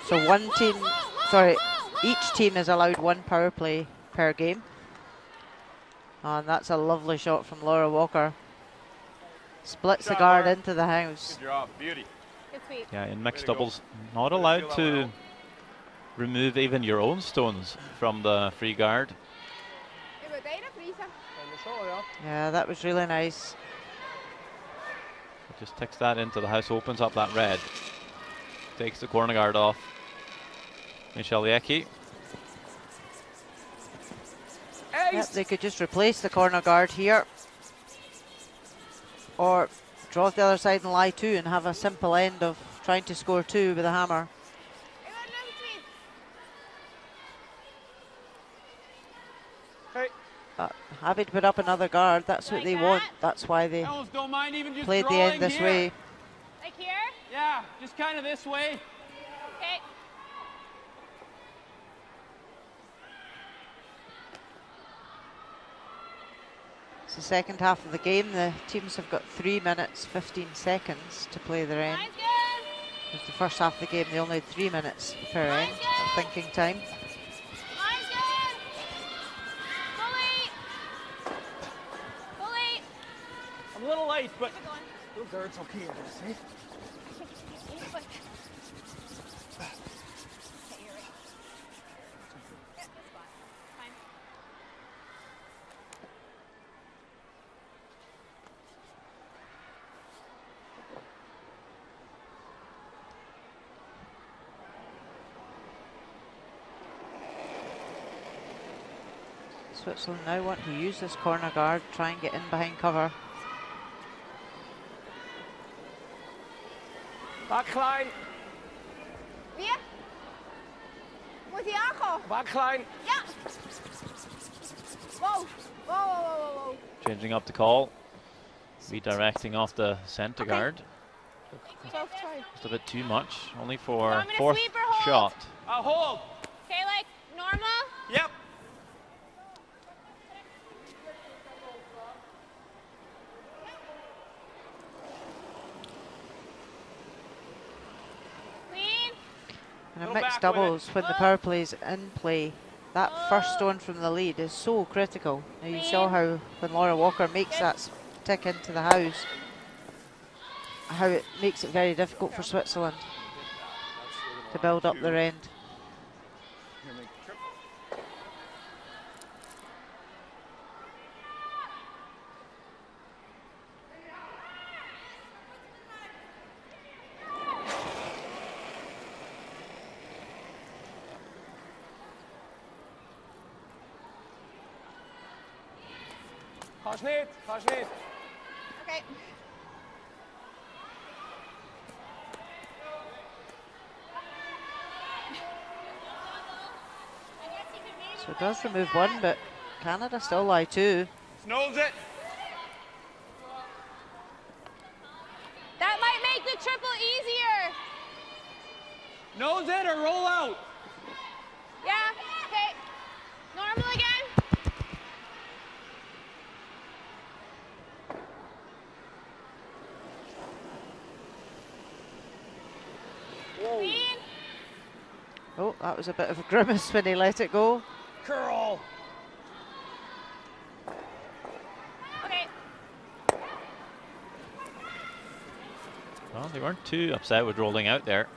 So one team, whoa, whoa, sorry, whoa, whoa. each team is allowed one power play per game. And that's a lovely shot from Laura Walker. Splits the guard Laura. into the house. Good job. Beauty. Good. Yeah, in Way mixed to go. doubles, not allowed to one remove even your own stones from the free guard. Über deine Preise. And the show, yeah. Yeah, that was really nice. Just ticks that into the house, opens up that red. Takes the corner guard off. Michèle Jäggi. Yep, they could just replace the corner guard here. Or draw to the other side and lie two and have a simple end of trying to score two with a hammer. Über den Sweep. Hey. But happy to put up another guard. That's what Like they want. That's why they don't mind even just played the end this here. way. Like here? Yeah, just kind of this way. Okay. It's the second half of the game. The teams have got three minutes, 15 seconds to play their end. Line's. It's the first half of the game, they only had three minutes per end of thinking time. Line's good. Fully. Fully. I'm a little late, but Keep it those guards okay, I'm gonna say. Keep it going. Okay, you're right. Yeah, that's fine. Fine. Switzerland now want to use this corner guard, try and get in behind cover. Backline, Wie? Moet hij aankomen? backline. Ja. Wow. Wow, wow, wow, wow, wow. Changing up the call. Redirecting off the center Okay. guard. Soft. Just a bit too much. Only for Want me to fourth sweep or hold? shot. Uh, hold. Okay, like normal? Yep. Clean. And a mixed back with it. doubles when the power play is in play. That first stone from the lead is so critical. Now you saw how when Laura Walker makes that tick into the house, how it makes it very difficult for Switzerland to build up their end. Kannst nicht, kannst nicht. Okay. So it does remove one, but Canada still lie two. Nose it. That might make the triple easier. Nose it or roll out. Yeah. Okay. Normal again. Clean. Oh, that was a bit of a grimace when he let it go. Curl. Okay. Well, they weren't too upset with rolling out there.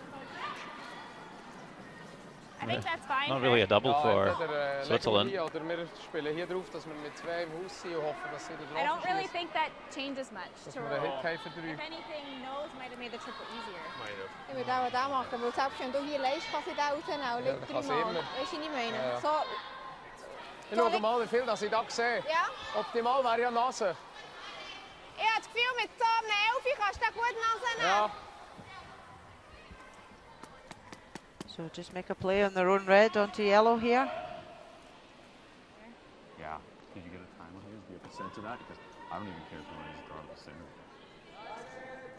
I think that's fine. Not really a double Ja, for entweder, legen wir Switzerland. Hier, oder wir spielen hier drauf, dass wir mit zwei im Haus sind und hoffen, dass sie den I don't really think that changes much to wir den roll. If anything, nose might have made the triple easier. Might have. Ich würde auch das machen, weil selbst wenn du hier leist, kann sie da rausnehmen. Ja, Liegt das kann immer. Weißt du, was ich meine? Ja, ja. So, Ich schaue mal, wie viel das ich da sehe. ja. Optimal wäre ja Nase. Ich habe das Gefühl, mit so einem Elfi kannst du da gut rausnehmen. Ja. So just make a play on their own red onto yellow here. Yeah. Did you get a time on his? Do you have to censor that? Because I don't even care if you want to just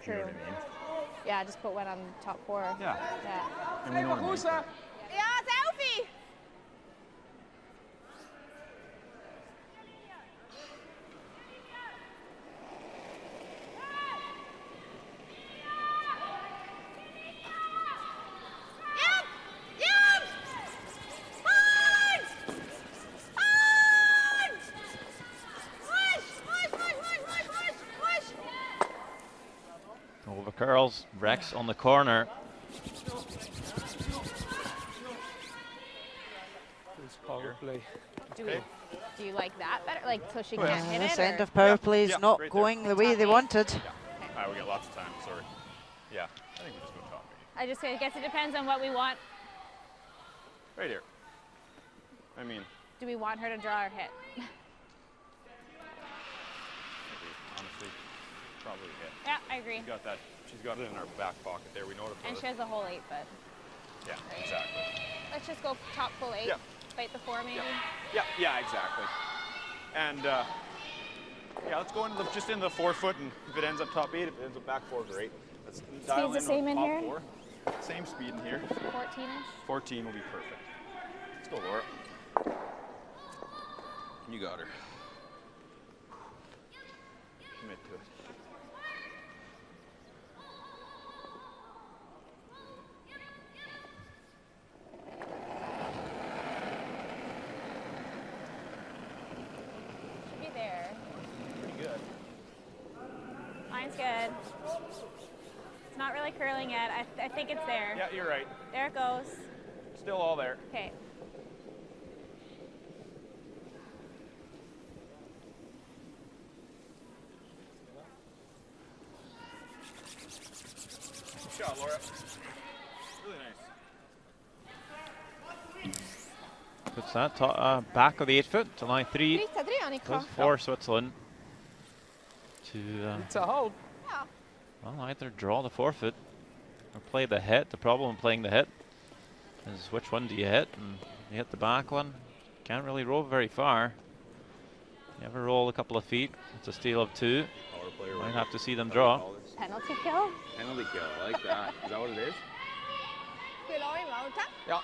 draw it the center. You know what I mean? Yeah, just put one on top four. Yeah. Yeah. And we know what I mean. Raus! Ja, das Elfi. Ja, ja. Hard. Hard. Push, push, push, push, push, push, push. Over curls. Rex on the corner. This power play. Do we? Do you like that better? Like so she yeah. can't hit this it? end or- of power play is yeah, not right there. the way they Okay. wanted. All right, we got lots of time. Sorry. Yeah, I think we just go top eight. I just I guess it depends on what we want. Right here. I mean, Do we want her to draw or hit? maybe, honestly, probably hit. Yeah, I agree. She's got that. She's got it in her back pocket there. We know to put And she has a whole eight, but Yeah, exactly. let's just go top full eight. Yeah. Fight the four maybe. Yeah, yeah, exactly. And uh, yeah, let's go into the, just into the four foot, and if it ends up top eight, if it ends up back four, great. Let's dial the in same in top here? four. Same speed in here. 14ish. 14 will be perfect. Let's go, Laura. You got her. Commit to it. Should be there. Pretty good. Mine's good. It's not really curling yet. I, I think it's there. Yeah, you're right. There it goes. Still all there. Okay. Good shot, Laura. Really nice. Puts that to, uh, back of the eight foot to line three. Dritt, tre, Annika. Goes for Switzerland to uh, It's a hold. Ja. well either draw the four-foot or play the hit. The problem with playing the hit is which one do you hit? And you hit the back one. Can't really roll very far. You ever roll a couple of feet? It's a steal of two. Power. Might right have to see them draw. Penalty kill. Penalty kill. I like that. Is that what it is? Skal vi la him out? da? Ja.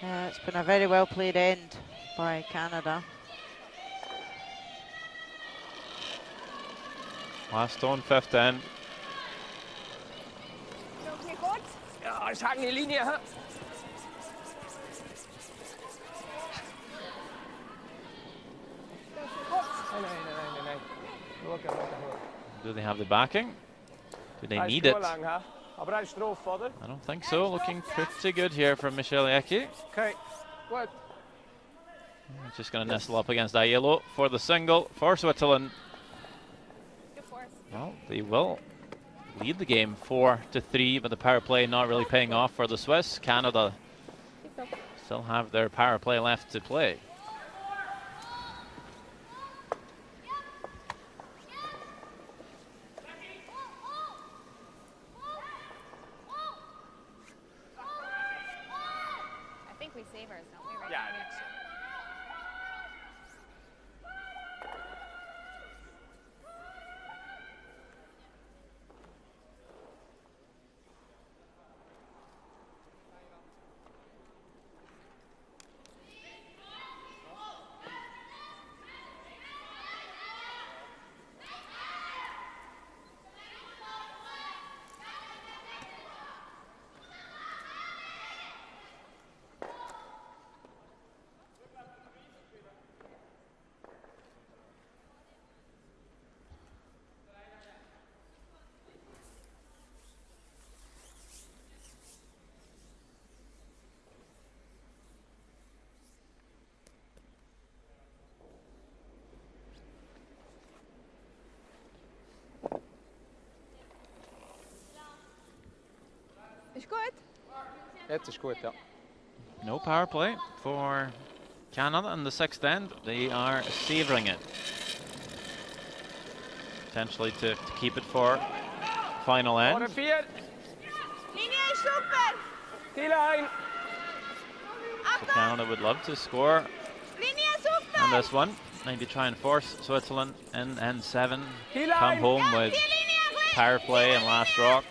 Uh, it's been a very well played end by Canada. Last stone, fifth end. Luk godt. Ja, jeg i linje her. Do they have the backing? Do they need it? lang, hè. Aber hij is droog, vader. I don't think so. Looking pretty good here from Michèle Jäggi. Oké, goed. Just going to nestle up against Aiello for the single for Switzerland. Well, they will lead the game four to three, but the power play not really paying off for the Swiss. Canada still have their power play left to play. Is goed? Het is goed, ja. No power play for Canada in the sixth end. They are savouring it. Potentially to, to keep it for final Voor de end. vier. Linie is super. Die lijn. So Canada would love to score Linie is super. on this one. Maybe try and force Switzerland in N7. Come home with Die linie goed. power play and last rock.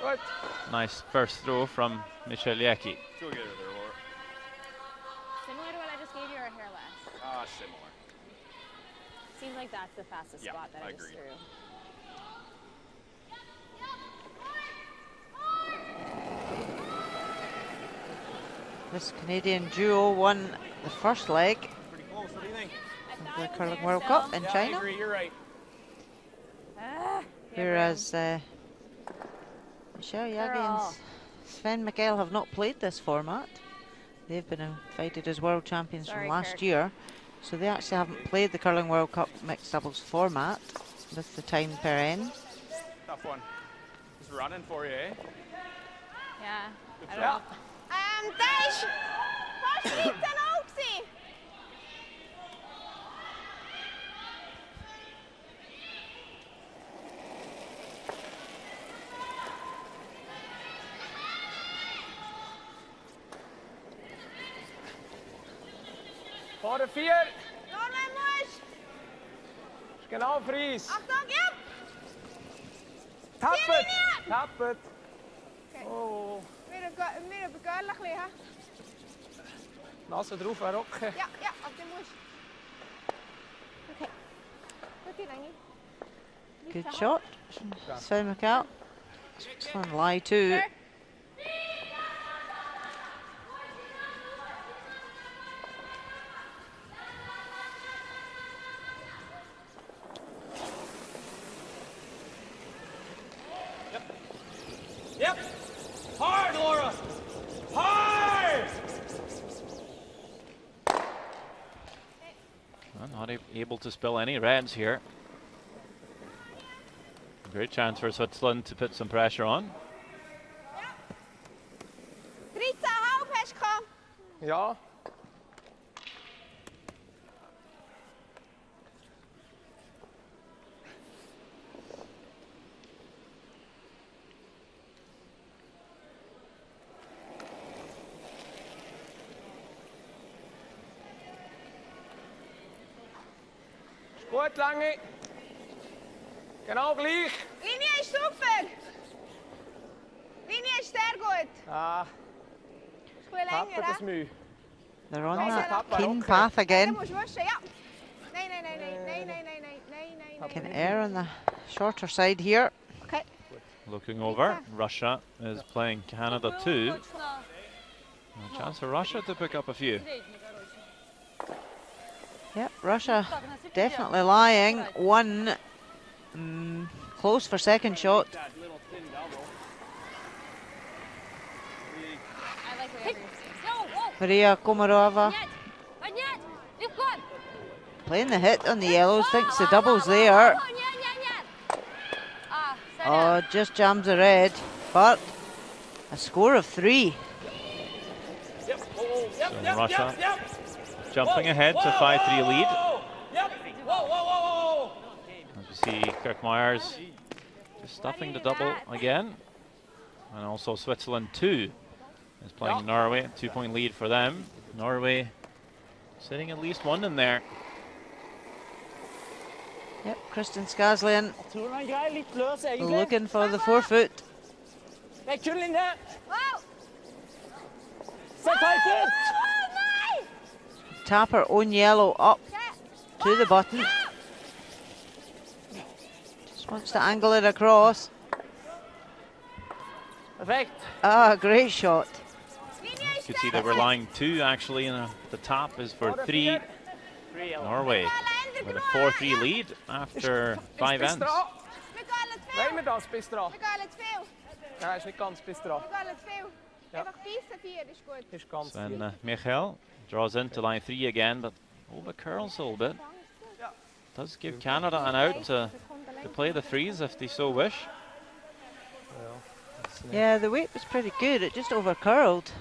Goed. Nice first throw from Michèle Jäggi. Go get her there, Laura. Similar to what I just gave you or hair less? Ah, similar. Seems like that's the fastest Yeah, spot that I, I just agree. threw. This Canadian duo won the first leg Pretty close. What do you think? of the Curling World Cup in Ja, I China, agree, you're right. Ah, whereas uh, Michèle Jäggi and Sven Michel have not played this format. They've been invited as world champions Sorry, from last Kirk. year, so they actually haven't played the Curling World Cup mixed doubles format with the time per end. Tough one. Just running for you, eh? yeah. I don't know. Um, Thijs, vier. Door mijn moes. Is genau Fries. Achtung, ja. Tap Vier het. linien. Tap het. Oké. Oh. Meer op, gu- meer op de kuilig liggen. Naast het roef erop. Ja, ja, op de moes. Oké. Goed die Danny. Good shot, from Sven Michel. Excellent lie too. Sure. Yep. Hard, Laura. Hard. Well, not a- able to spill any reds here. Great chance for Switzerland to put some pressure on. 13,5 hast du gehabt. Ja. Ist gut, Lange. Genau gleich. Linie ist super. Linie ist sehr gut. Ah, ein bisschen Papa das? Mühe. They're on Nice that tap, keen okay. path again. musst wischen. Nein, nein, nein, nein, nein, nein, nein, nein, nein, nein, nein. Can nein. err on the shorter side here. Okay. Looking over, Russia is playing Canada too. A chance for Russia to pick up a few. Yep, Russia definitely lying. One mm, close for second shot. Maria Komarova. Playing the hit on the yellows, thinks the double's there. Oh, just jams the red, but a score of three. So Russia. Jumping Whoa, ahead to 5 3 whoa, lead. whoa. Yep. Whoa, whoa, whoa, whoa. As we see Kirk Muyres just stuffing the double again. And also Switzerland 2 is playing Norway. Two point lead for them. Norway sitting at least one in there. Yep, Kristin Skaslien Tror han greier litt løs, egentlig. looking for the four-foot. Det kun linje. Wow tap her own yellow up to the button. Just wants to angle it across. Perfect. Ah, great shot. You can see they were lying two actually, and the top is for three. Oh. Norway with a 4-3 lead after five ends. Nej, men Michael draws into line three again, but oh, over curls a little bit. Does give Canada an out to, to play the threes if they so wish. Yeah, the weight was pretty good. It just over curled.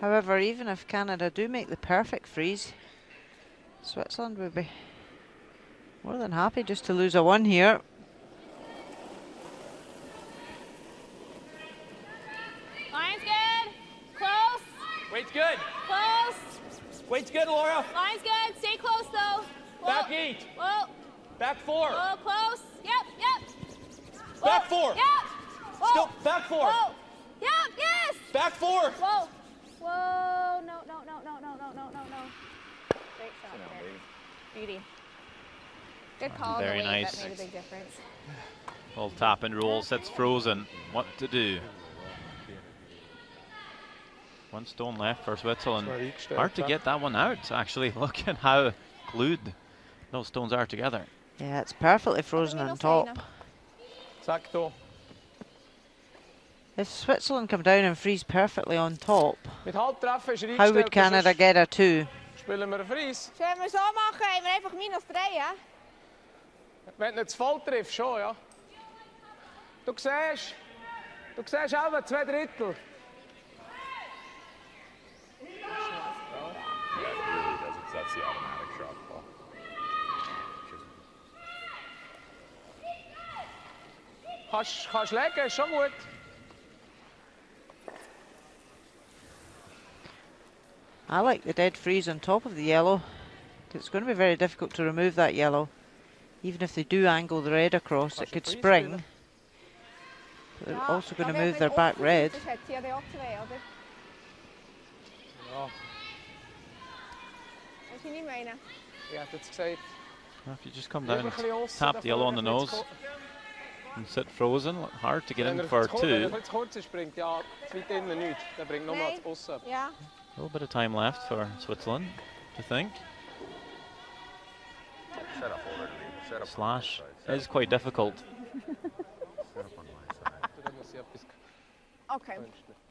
However, even if Canada do make the perfect freeze, Switzerland would be more than happy just to lose a one here. Line's good. Close. Weight's good. Close. Weight's good, Laura. Line's good. Stay close though. Whoa. Back eight. Whoa. Back four. Whoa, close. Yep, yep. Back four. Yep. Whoa. Still back four. Whoa. Yep, yes. Back four. Whoa. Whoa. No, no, no, no, no, no, no, no, no. Great shot there. Beauty. Good call. Very nice. That made a big difference. Full tap and roll sets frozen. What to do? One stone left for Switzerland. Sorry, Hard to get that one out, actually. Look at how glued those stones are together. Yeah, it's perfectly frozen on top. Sag du. If Switzerland come down and freeze perfectly on top, Mit Halbtreffen ist how would eingestellt, Canada sonst get a two? Spielen wir einen Freeze. Sollen wir so machen? Haben wir einfach minus drei, ja? Wenn du nicht zu voll triffst, schon, ja. Du siehst, du siehst auch zwei Drittel. Yeah, it really does. It's, that's the automatic shot ball. Kannst, kannst legen, ist schon. I like the dead freeze on top of the yellow. It's going to be very difficult to remove that yellow. Even if they do angle the red across, it could spring. But They're also going to move their back red. Yeah, that's safe. Well, if you just come down and tap the yellow on the nose and sit frozen, hard to get in for two. Yeah. A little bit of time left for Switzerland to think. Slash is quite difficult. okay,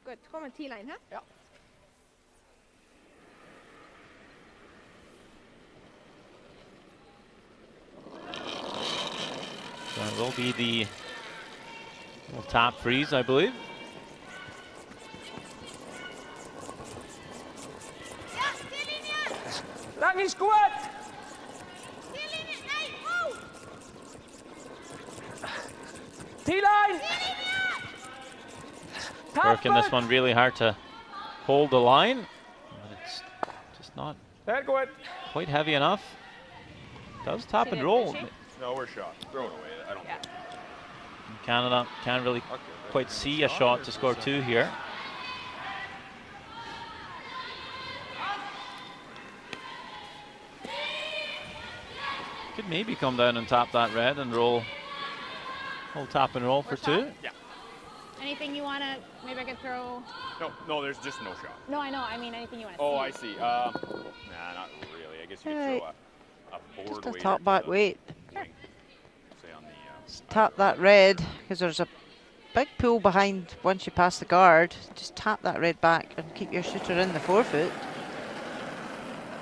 good. Come on, T-line, huh? Yeah. It will be the top freeze, I believe. Lang is goed. T-line. Working this one really hard to hold the line, but it's just not quite heavy enough. Does tap and roll. No, we're shot. Throw it away. I don't care. Canada can't really quite see a shot to score two here. Could maybe come down and tap that red and roll. We'll tap and roll for two. Yeah. Anything you want to, maybe I could throw. No, no, there's just no shot. No, I know. I mean, anything you want to Oh, I see. Um, nah, not really. I guess you could Right. throw a, a board Just a top back the weight. wing, say on the, uh, Just tap that red because there's a big pull behind once you pass the guard. Just tap that red back and keep your shooter in the four-foot.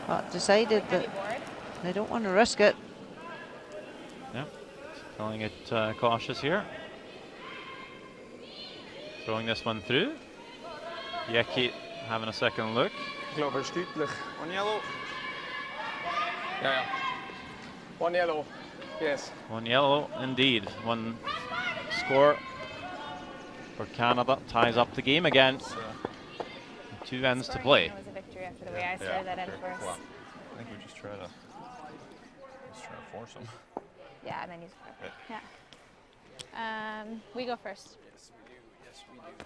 But decided that they don't want to risk it. Yeah, Calling it uh, cautious here. Throwing this one through. Jäggi having a second look. Ik geloof verstuurtelijk. Yellow. Ja, ja. One yellow. Yes. One yellow indeed. One score for Canada ties up the game again. Two ends to play. It was a victory after the way I started that end first. Well, I think we just try to, just try to force them. Yeah, and then you score. Yeah. Um, we go first. Yes, we do. Yes, we do.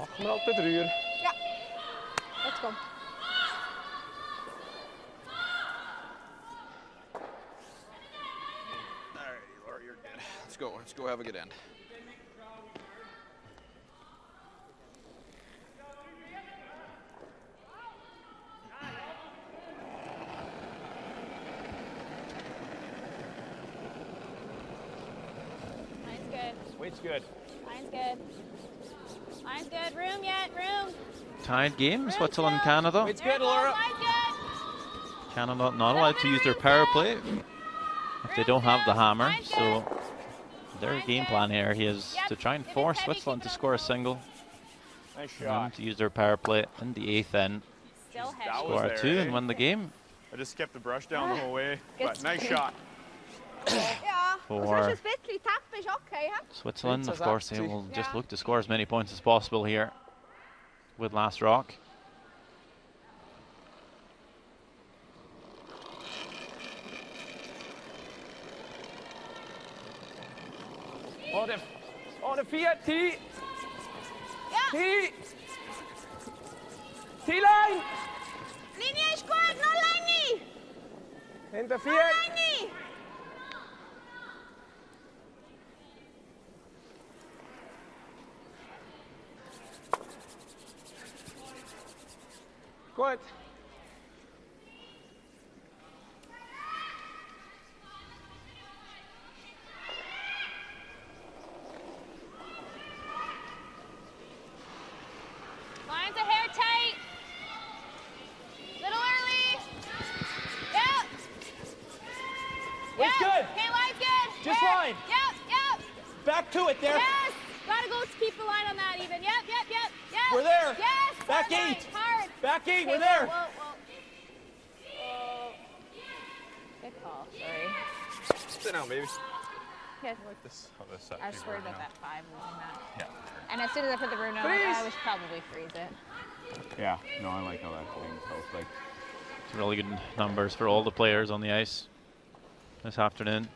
Mag maar altijd ruur. Ja. Let's go. All right, Laura, you're good. Let's go. Let's go have a good end. Line's good. Weight's good. Line's good. Line's good. Room yet? Room. Tied game, Switzerland, Canada. Weight's good, Laura. Canada not allowed to use their power play if they don't have the hammer. So their game plan here is to try and force Switzerland to score a single Nice and shot. to use their power play in the eighth end, Still That heavy. was score a there, two eh? and win the game. I just kept the brush down the whole way, but nice shot. For- Als je spitly tap is okay, hè? Switzerland, of course, they will just look to score as many points as possible here with last rock. Oh, de, oh, de vier. T. Ja. T. T-line. Linie is goed. No line In de No vier. Line Goed. Lines are hair tight. Little early. Yep. Line's Yep. good. Okay, line's good. Just Hair. line. Yep, yep. Back to it there. Yes. Gotta go to keep the line on that even. Yep, yep, yep. Yep. We're there. Yes. Back hard line, eight. Hard. Back eight. Okay, We're whoa, there. Whoa, whoa. Whoa. Good call. Sorry. Sit down, baby. Yes. This, this side. I was worried about that five losing that. Yeah. And as soon as I put the rune on, I Freeze. was probably freeze it. Yeah, no, I like how that thing's house like. it's Really good numbers for all the players on the ice this afternoon.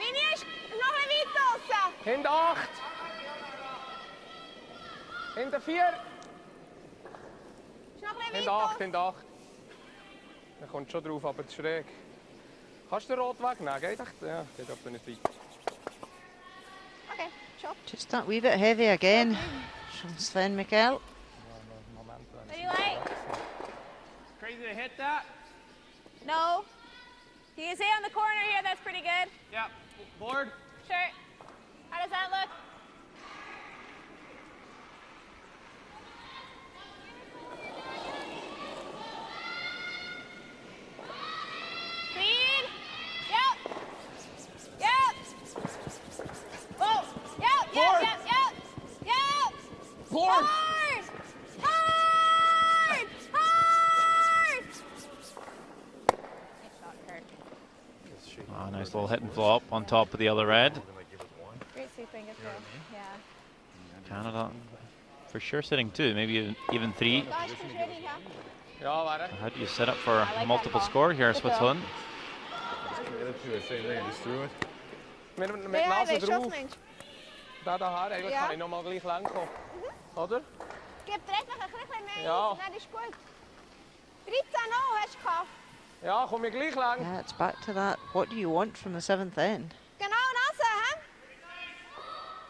Linus, nog een Wittelse. Hinter acht. Hinter vier. Een Hinter acht, hinter acht. Er kommt schon drauf, aber zu schräg. Kannst du den Rot wegnehmen? Geht echt? Ja, geht aber nicht weit. Okay, shot. Just that wee bit heavy again from Sven do you like? Crazy to hit that. No. You can stay on the corner here. That's pretty good. Yeah. Board. Sure. How does that look? Little hit and flop on top of the other red. Great sweeping as well. Yeah. Canada for sure sitting two, maybe even, even three. Gosh, he's ready, huh? Ja, warte. How do you set up for like multiple score here, Good. Switzerland? Committed to it, just threw it. Mit, mit Ja, Nase der drauf. Schuss, Mensch. Da daher, eigentlich Ja. kann ich nochmal gleich lenken. Oder? Gib direkt noch ein bisschen mehr Ja. Dann ist gut. 13 noch hast du gehabt. Ja, komm ich gleich lang. Yeah, it's back to that. What do you want from the seventh end? Genau, Nase, hä?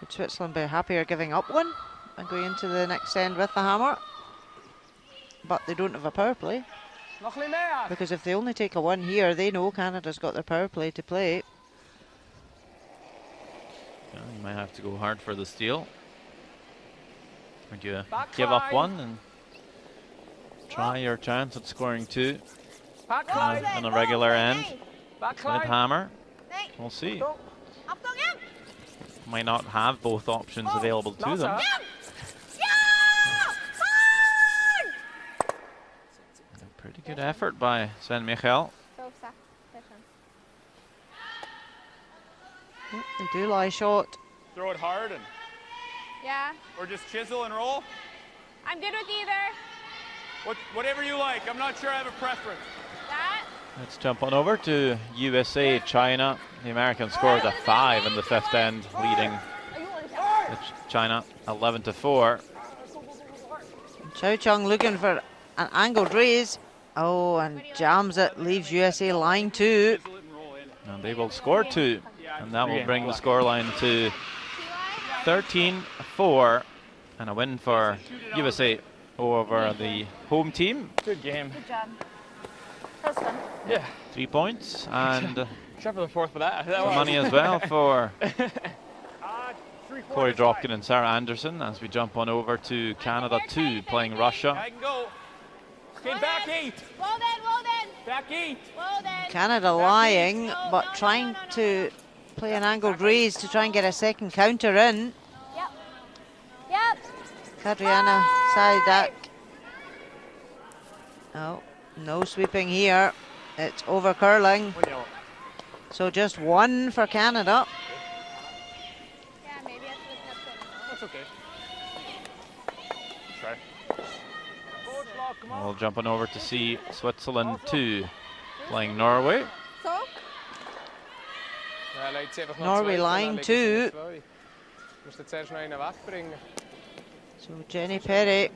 Would Switzerland be happier giving up one and going into the next end with the hammer? But they don't have a power play Noch ein bisschen mehr. because if they only take a one here, they know Canada's got their power play to play. Yeah, you might have to go hard for the steal. Or do you Back give up one and try your chance at scoring two Backline. on a regular end with Backline. hammer? We'll see. Achtung. Achtung, ja! Might not have both options available to them. Ja! Ja! A pretty good effort by Sven Michel. So, Sa. Sehr schön. Yep, they do lie short. Throw it hard and Yeah, or just chisel and roll. I'm good with either. What, whatever you like. I'm not sure I have a preference. That. Let's jump on over to USA China. The Americans scored a five in the fifth end, leading China 11 to 4. Chow Chung looking for an angled raise. Oh, and jams it, leaves USA line two. And. And they will score two, and that will bring the scoreline to 13 4 and a win for USA over the home team. Good game. Good job. That. Yeah. Three points and uh, Except for the fourth for that. that some money as well for Korey quarters Dropkin and Sarah Anderson as we jump on over to Canada 2 playing I Russia. can go. Okay, back eight. Well then, well then, Back eight. well then. Canada lying, but trying to play an angled raise to try and get a second counter in. Yep. Yep. Kadriana Sahaidak. Oh, no sweeping here. It's over curling. So just one for Canada. Yeah, maybe I should have kept it. That's okay. Try. Vorschlag gemacht. We'll jump on over to see Switzerland 2 playing Norway. So? Ja, legt sie einfach noch Norway zwei, dann line legen sie noch two. zwei. Musst du zuerst noch einen wegbringen. So Jenny Perret.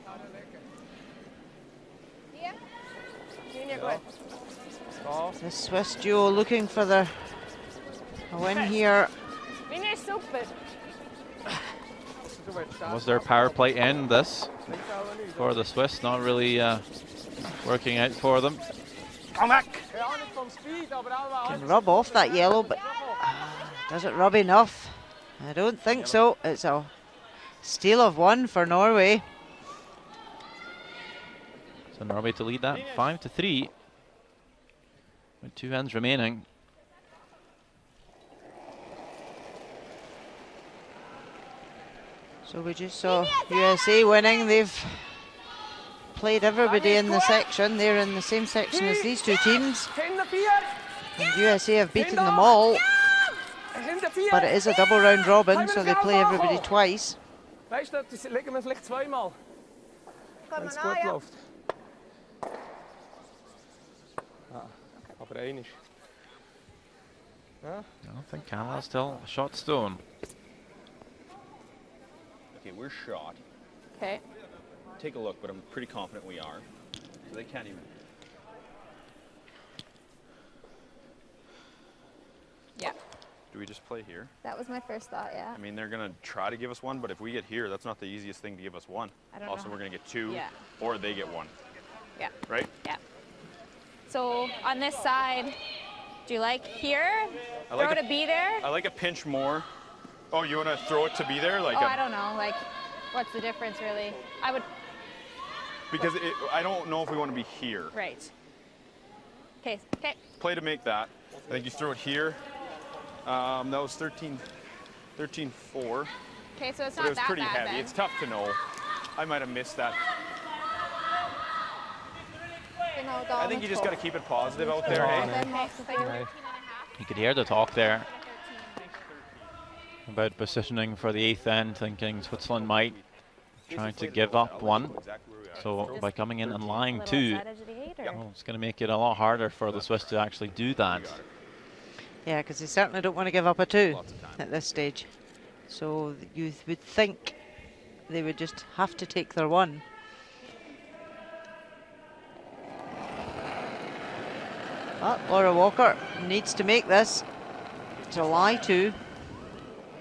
Hier? Junior, Ja. gut. Da. The Swiss duo looking for the a win here. Junior ist super. Du willst das Was their power play end this Bringt aber nichts. for the Swiss? Not really uh, working out for them. Ja, nicht vom Speed, aber auch Can rub off that yellow, but does it rub enough? I don't think so. It's a steal of one for Norway. So Norway to lead that 5 to 3 with two ends remaining. So we just saw USA winning. They've played everybody in the section. They're in the same section as these two teams. And USA have beaten them all, but it is a double round robin, so they play everybody twice. Weißt du, das legen wir vielleicht zweimal, Kommt wenn es gut läuft. Aber einig. Ja? I don't think Canada's still a shot stone. Okay, we're shot. Okay. Take a look, but I'm pretty confident we are. So they can't even. Yeah. Do we just play here? That was my first thought, yeah. I mean, they're gonna try to give us one, but if we get here, that's not the easiest thing to give us one. I don't also, know. we're gonna get two, Yeah. or they get one, Yeah. right? Yeah. So on this side, do you like here? I like Throw a- to be there? I like a pinch more. Oh, you wanna throw it to be there, like oh, a, I don't know. Like, what's the difference really? I would. because it, I don't know if we want to be here. Right. Okay. Okay. Play to make that. I think you throw it here. Um, that was 13, 13 4. Okay. So it's But not it was that pretty bad heavy. then. It's tough to know. I might have missed that. I think you just got to keep it positive out there, eh? hey? Nee. You could hear the talk there about positioning for the eighth end, thinking Switzerland might try to give up one. So by coming in and lying Little two, outside edge of the eight, or- well, it's going to make it a lot harder for the Swiss to actually do that. Yeah, because they certainly don't want to give up a two at this stage. So th- you th- would think they would just have to take their one. But Laura Walker needs to make this to lie to.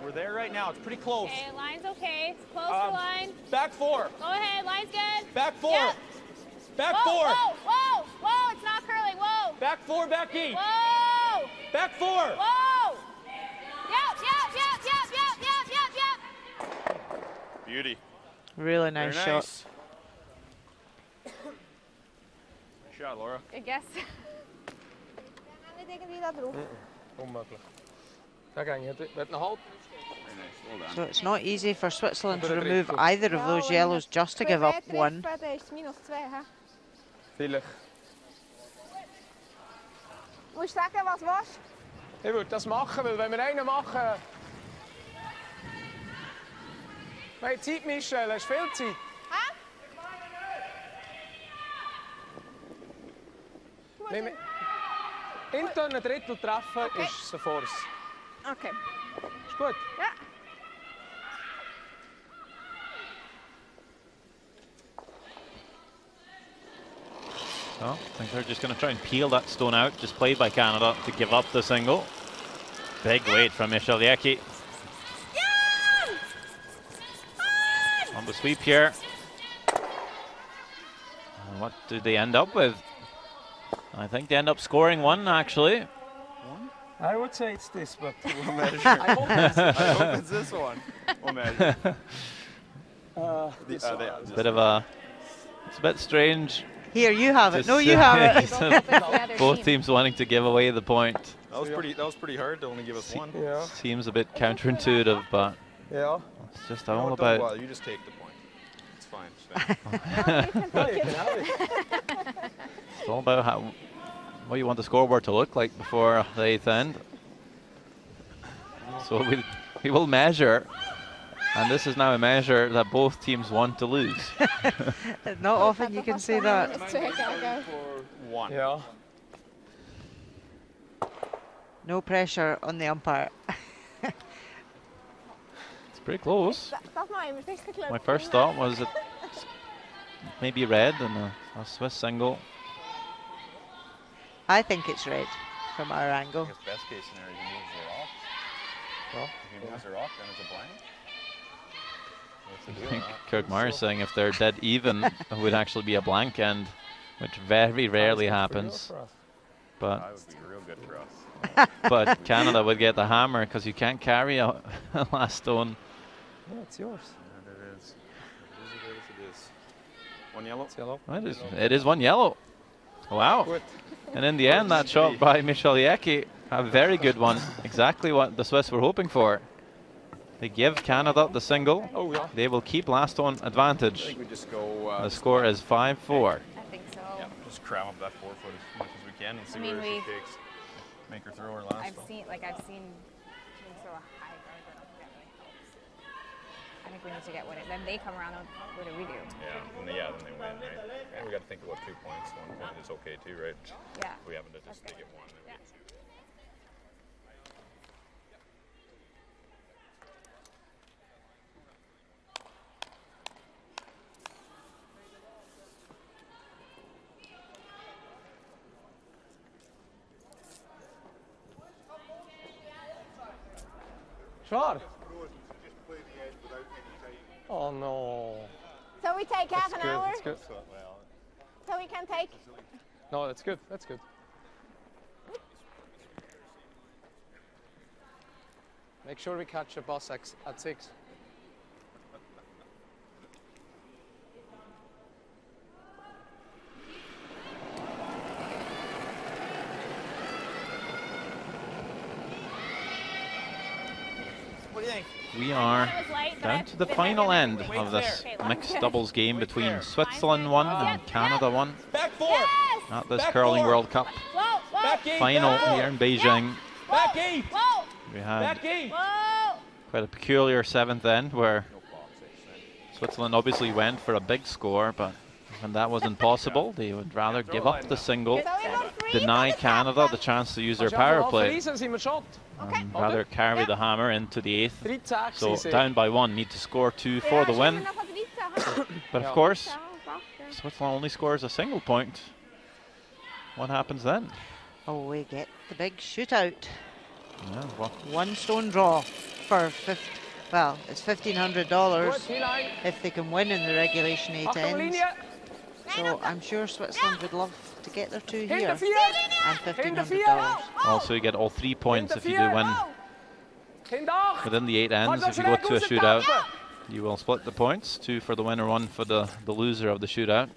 We're there right now. It's pretty close. Okay, line's okay. It's close to Um, line. Back four. Go ahead, line's good. Back four. Yep. Back whoa, four. Whoa, whoa, whoa, it's not curling. Whoa. Back four, Becky. Whoa. Back four. Whoa. Yep, yep, yep, yep, yep, yep, yep, yep. Beauty. Really nice Very shot. nice. Nice shot, Laura. I guess. En we denken die dat erop. Onmogelijk. Daar ga je niet. Met een halt. Very nice. Well done. So it's not easy for Switzerland to remove either of those yellows just to give up one. Verder is minus twee, hè? Zielig. Moet je zeggen was was? Ich würde das machen, weil wenn wir einen machen... Wir haben Zeit, Michel. Hast du viel Zeit? Hè? Wenn wir intern ein Drittel treffen, ist es Force. Oké. Ist gut? Ja. So I think they're just going to try and peel that stone out, just played by Canada to give up the single. Big weight from Michèle Jäggi. On the sweep here. And what do they end up with? I think they end up scoring one, actually. One? I would say it's this, but... We'll measure. I hope it's, I hope it's this one. We'll measure. Uh, The, uh, one. the, Bit of a, it's a bit strange. Here, you have it. No, you have it. Both teams wanting to give away the point. that was pretty. That was pretty hard to only give us one. Ja. Seems a bit counterintuitive, but yeah, it's just No, all don't about bother, You just take the point. It's fine. It's fine. All about how what you want the scoreboard to look like before the eighth end. So we we will measure, and this is now a measure that both teams want to lose. Not often you can say that. Minus twee, kijk. For one. Ja. No pressure on the umpire. It's pretty close. Dat, dat is nou even steeds gekleurd. My first thought was it maybe red and a, a Swiss single. I think it's red from our I angle. guess best case scenario, he moves her off. Well, If he moves her off, then it's a blank. What's the I think with that? Kirk Muyres saying if they're dead even, it would actually be a blank end, which very rarely happens. But That would be real good for us. but Canada would get the hammer because you can't carry a, a last stone. Yeah, it's yours. And it is. It is, it is. One yellow. It's yellow. It is, it is one yellow. Wow. Goed. And in the end, that shot by Michèle Jäggi, a very good one. Exactly what the Swiss were hoping for. They give Canada the single. Oh, ja. They will keep last on I advantage. think we just go. Uh, The score is 5-4. I think so. Yeah, just cram up that four foot as much as we can and see I mean, where she we- takes. Make her throw her last I've one. seen, like, I've seen them throw a high guard, but I don't think that really helps. I think we need to get what it. Then they come around. and What do we do? Yeah, and then, yeah, then they win, right? And we got to think about two points. One point is okay too, right? Yeah. We happen to just That's they good. get one. then we Yeah. get two. Sure. Oh no. So we take half That's an good. hour. That's good. So we can take. No, that's good. That's good. Make sure we catch a bus at, at six. What do you think? We are It was late, but down to the final end of this mixed doubles game between. Switzerland one and Canada one Back four. Yes. at this Curling. World Cup Whoa, whoa, Back eight. final here in Beijing. Back eight. We had Back eight. whoa. quite a peculiar seventh end where Switzerland obviously went for a big score, but when that wasn't possible, they would rather give up the single, So we got three deny Canada the chance to use their power play, threes and see my shot. rather carry the hammer into the eighth. So down by one, need to score two for the win. wenn fått vita. But of course, Switzerland only scores a single point. What happens then? Oh, we get the big shootout. Yeah, well, One stone draw for 50, well, it's $1,500 if they can win in the regulation eight ends. So I'm sure Switzerland would love to get their two here and Hinter vier. $1,500. also you get all three points if you do win within the eight ends. If you go to a shootout, you will split the points. Two for the winner, one for the, the loser of the shootout.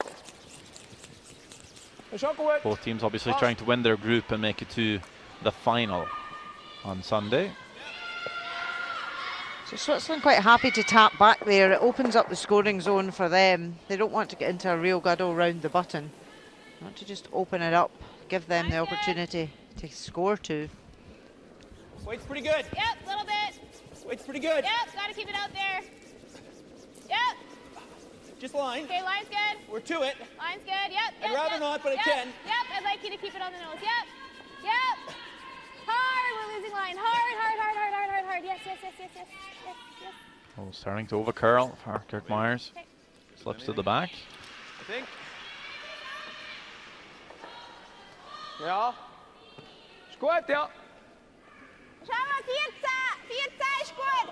Ist auch gut. Both teams obviously trying to win their group and make it to the final on Sunday. So Switzerland quite happy to tap back there. It opens up the scoring zone for them. They don't want to get into a real guddle round the button. They want to just open it up, give them the opportunity to score two. Weight's pretty good. Yep, little bit. Weight's pretty good. Yep, gotta keep it out there. Yep. Just line. Okay, line's good. We're to it. Line's good. Yep. I'd rather yep, not, but I can. Yep. I'd like you to keep it on the nose. Yep. Yep. Hard. We're losing line. Hard, hard, hard, hard, hard, hard, hard. Yes, yes, yes, yes, yes, yes, yes. Oh, starting to overcurl for Kirk Muyres. Okay. Slips to the back. I think. Ja. Ist gut, ja. Schau mal, 14. 14 ist gut.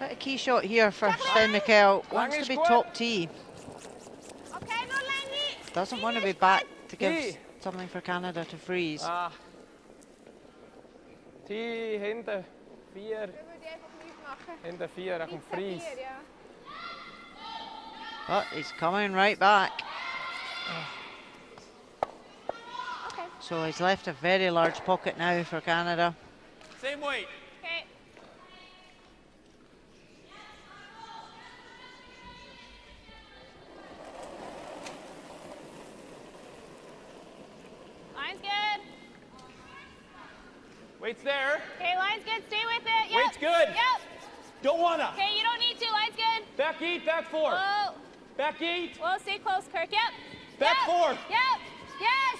A key shot here for Sven Michel. Wants to be top tee. Okay, nur Lenny. Doesn't want to be back to give something for Canada to freeze. Ah. T hinter vier. Wir würden einfach nichts machen. Hinter vier, nach dem 14, Fries. vier, ja. But he's coming right back. Okay. So he's left a very large pocket now for Canada. Same weight. Okay. Line's good. Weight's there. Okay, line's good. Stay with it. Yep. Weight's good. Yep. Don't wanna. Okay, you don't need to. Line's good. Back eight, back four. Whoa. Back eight. Whoa, stay close, Kirk. Yep. Back yep. four. Yep. Yes.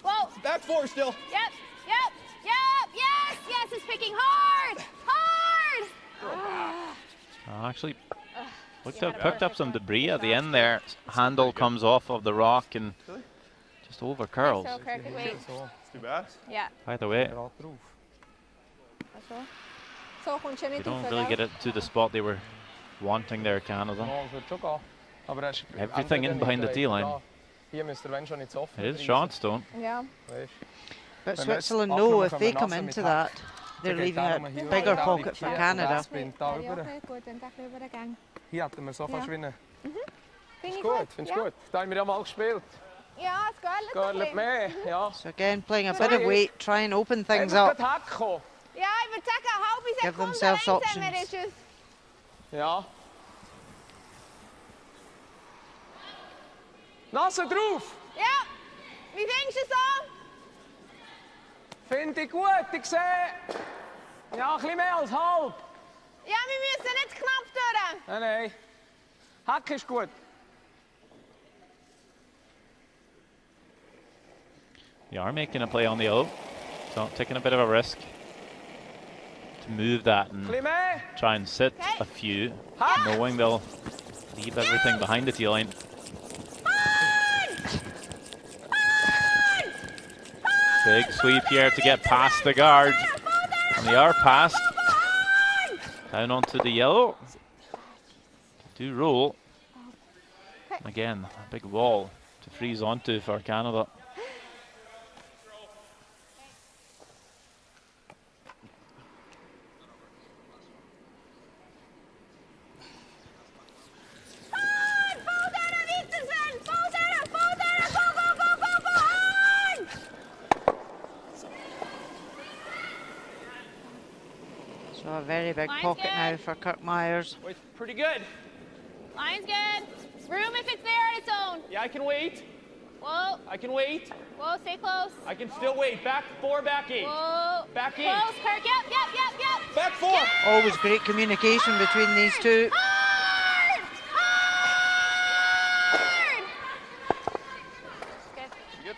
Whoa. Back four still. Yep. Yep. Yep. Yes. Yes. It's picking hard. Hard. Uh, actually, looked you up, picked up some debris at the end there. Handle comes off of the rock and just over curls. So, Kirk, wait. So, It's too bad. Ja. By the way. So. So kommst du they don't really get it to the spot they were wanting there, Canada. Ja, es wird schon gehen. Aber er ist Everything in behind the nicht T-line. da. Hier müsst ihr wenn schon nicht so offen It is reissen. Shotstone. Ja. Weisst. But Wenn Switzerland abgenommen know if they come into that, they're leaving a bigger pocket for Canada. das spinnt da Ja, ja, rüber. okay, gut, dann darf ich über den Gang. Hier hätten wir so fast gewinnen. Finde Ist gut, findest du gut? Da haben wir ja mal gespielt. Ja, es geht Geht ein bisschen. mehr, ja. So again, playing a bit of weight, try and open things up. halbe Give Sekunde themselves options. Ja. Nase drauf! Ja, wie findest du es so? Finde ich gut, ich sehe. Ja, ein bisschen mehr als halb. Ja, wir müssen nicht knapp durch. Nein, nein. Hack ist gut. You are making a play on the O, so taking a bit of a risk to move that and try and sit a few, Hack. knowing they'll leave everything behind the tee line. Big sweep here to get past the guard. And they are past. Down onto the yellow. Do roll. Again, a big wall to freeze onto for Canada. Voll durch, weiter, Sven. Voll durch, voll durch. Go, go, go, go, go. Hard. So a very big Line's pocket good. now for Kirk Muyres. Wait, pretty good. Line's good. Room if it's there on its own. Yeah, I can wait. Whoa, I can wait. whoa, stay close. I can still wait. Back four, back eight. Whoa. Back in. Close, Kirk. Yep, yep, yep, yep. Back four. Always great communication between these two. Hard! Hard! Good.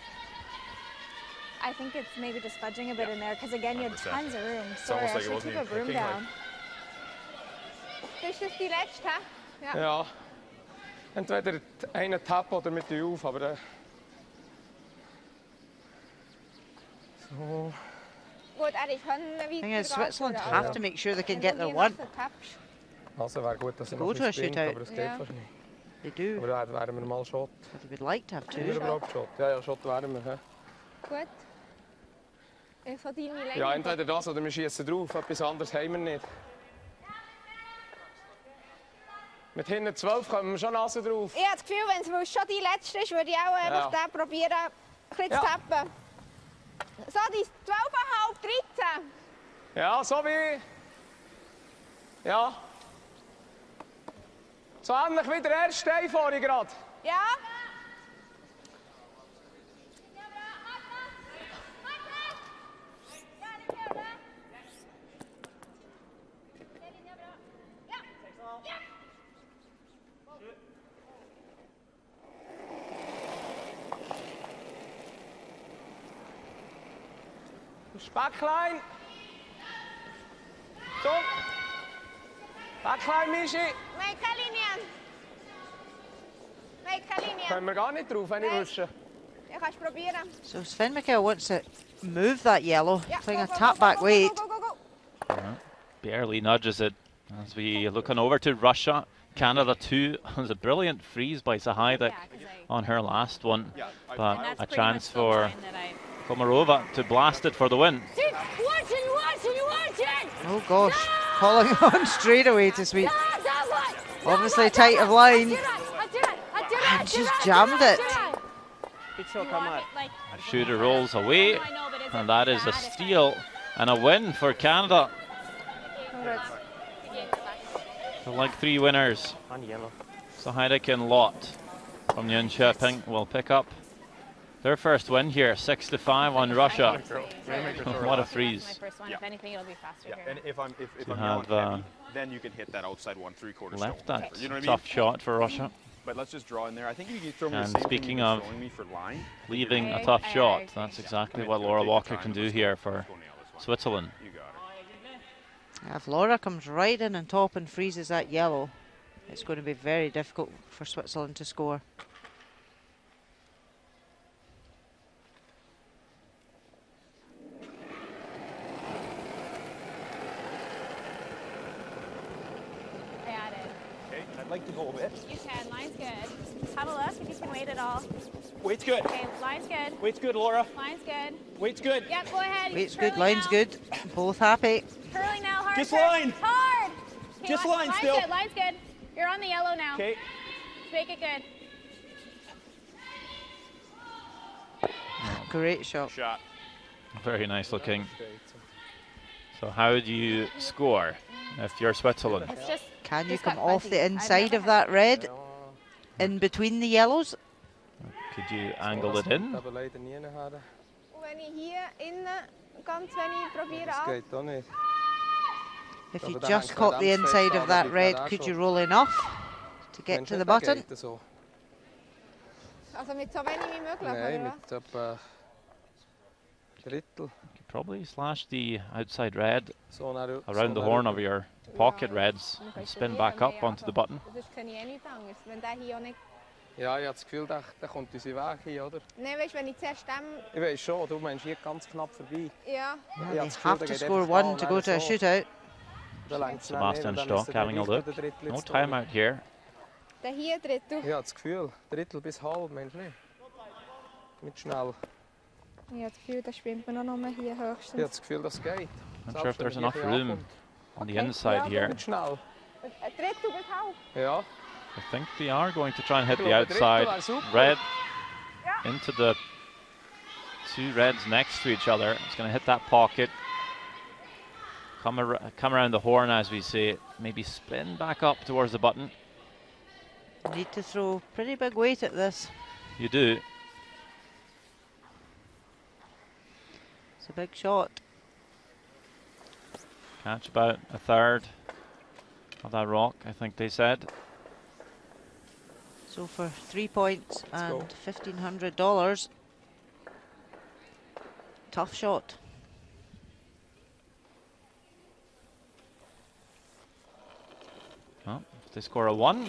I think it's maybe just fudging a bit in there because again you had 100%. tons of room. It's Sorry, almost I like it should wasn't a even broom kicking, like- down. Das ist die letzte, hä? Ja. Ja. Entweder einen Tap oder mit dir auf, aber. Äh, so. Gut, er ist schon thing is, Switzerland have to make sure they can get their one. Also wäre gut, dass Go noch to a ein bisschen springt, shootout. aber das geht Ja. fast nicht. They do. Aber da wären wir mal Schott. But they would like to have Sind wir two. überhaupt Schott? Ja, ja, Schott wären wir. hä? Gut. Von Länge. Ja, entweder das oder wir schießen drauf. Etwas anderes haben wir nicht. Mit hinten 12 kommen wir schon Nase drauf. Ich habe das Gefühl, wenn es schon die letzte ist, würde ich auch einfach Ja. den probieren, ein bisschen Ja. zu tappen. So, die 12,5, 13. Ja, so wie. Ja. So ähnlich wie der erste Stein vorhin gerade. Ja? Specklein. So. Specklein, Mischi. Make keine Linien. Make keine Linien. Können wir gar nicht drauf, wenn ich Nein. wüsste. Ich kann es probieren. So Sven Michel wants to move that yellow, Ja, playing go, a go, tap go, back go, go, weight. Go, go, go, go. barely nudges it as we look on over to Russia. Canada 2 was a brilliant freeze by Sahaidak Yeah, 'cause I- on her last one, Yeah, but a chance for line that I Komarova to blast it for the win. Watch it, watch it, watch it. Oh gosh, calling on straight away to sweep. Ah, that one. Obviously tight of line. And did she's it, I did jammed I it. Shooter rolls away, I know, but is and that is a bad if I- steal and a win for Canada. Congrats. Yeah, So like three winners. On yellow. Sahaidak and Lot from Jönköping will pick up their first win here, 6 to 5 on Russia. What a freeze. my first one. Yeah. If anything, it'll be faster Yeah, here. and if I'm if, if To I'm have, heavy, uh, then you can hit that outside one three quarter Left stone. that You know what I tough mean? shot for Russia. But let's just draw in there. I think if you throw me the And same speaking thing you were of throwing me for line. Leaving a tough I shot. agree. That's I exactly mean, what Laura the Walker can do here for go nail this one. Switzerland. You got it. If Laura comes right in and top and freezes that yellow, it's going to be very difficult for Switzerland to score. I added. Okay, I'd like to go a bit. You can. Line's good. Have a look if you can wait at all. Weight's good. Okay, line's good. Weight's good, Laura. Line's good. Weight's good. Yep, go ahead. Weight's Curling good, line's now. good, both happy. Curling now, hard. Just Kirk. line. Hard. Okay, Just li- line line's still. Good, line's good. You're on the yellow now. Okay. Make it good. Great shot. Shot. Very nice looking. So how do you score if you're Switzerland? It's just Can you come off the inside of that red? In between the yellows? Could you angle it in? Aber leider nie her. Und wenn ich hier innen ganz wenig probiere Das ab. geht doch nicht. If you just hängt caught the inside of that red, could you roll enough to get to the da button? geht so. Also mit so wenig wie möglich, Nein, oder mit etwa Drittel. You probably slash the outside red around the horn of your pocket reds and spin back up onto the button. Sonst kann ich nichts anderes. Wenn der hier auch nicht... Ja, ich habe das Gefühl, der, der kommt uns Weg hin, oder? Nein, weißt du, wenn ich zuerst dem... Ich weiß schon, du meinst hier ganz knapp vorbei. Ja. Yeah, Ich habe Gefühl, have to score one to go to a shootout. Da längt's dann Sebastian nicht, und dann ist Stock having a look. bei der Drittel No jetzt durch. timeout here. Der hier tritt du. Ich habe das Gefühl, Drittel bis halb, meinst du nicht? Nicht schnell. Ich habe das Gefühl, da spielt man noch nur hier Ich habe höchstens. das Gefühl, das geht. Not sure if Selbst wenn there's er enough hier room ankommt. On the Okay, inside here. Nicht schnell. Ein Drittel bis halb. Ja. I think they are going to try and hit the outside red into the two reds next to each other. It's going to hit that pocket. Come, ar come around the horn as we say. Maybe spin back up towards the button. Need to throw pretty big weight at this. You do. It's a big shot. Catch about a third of that rock, I think they said. So for three points Let's go. and fifteen hundred dollars. Tough shot. Well, if they score a one,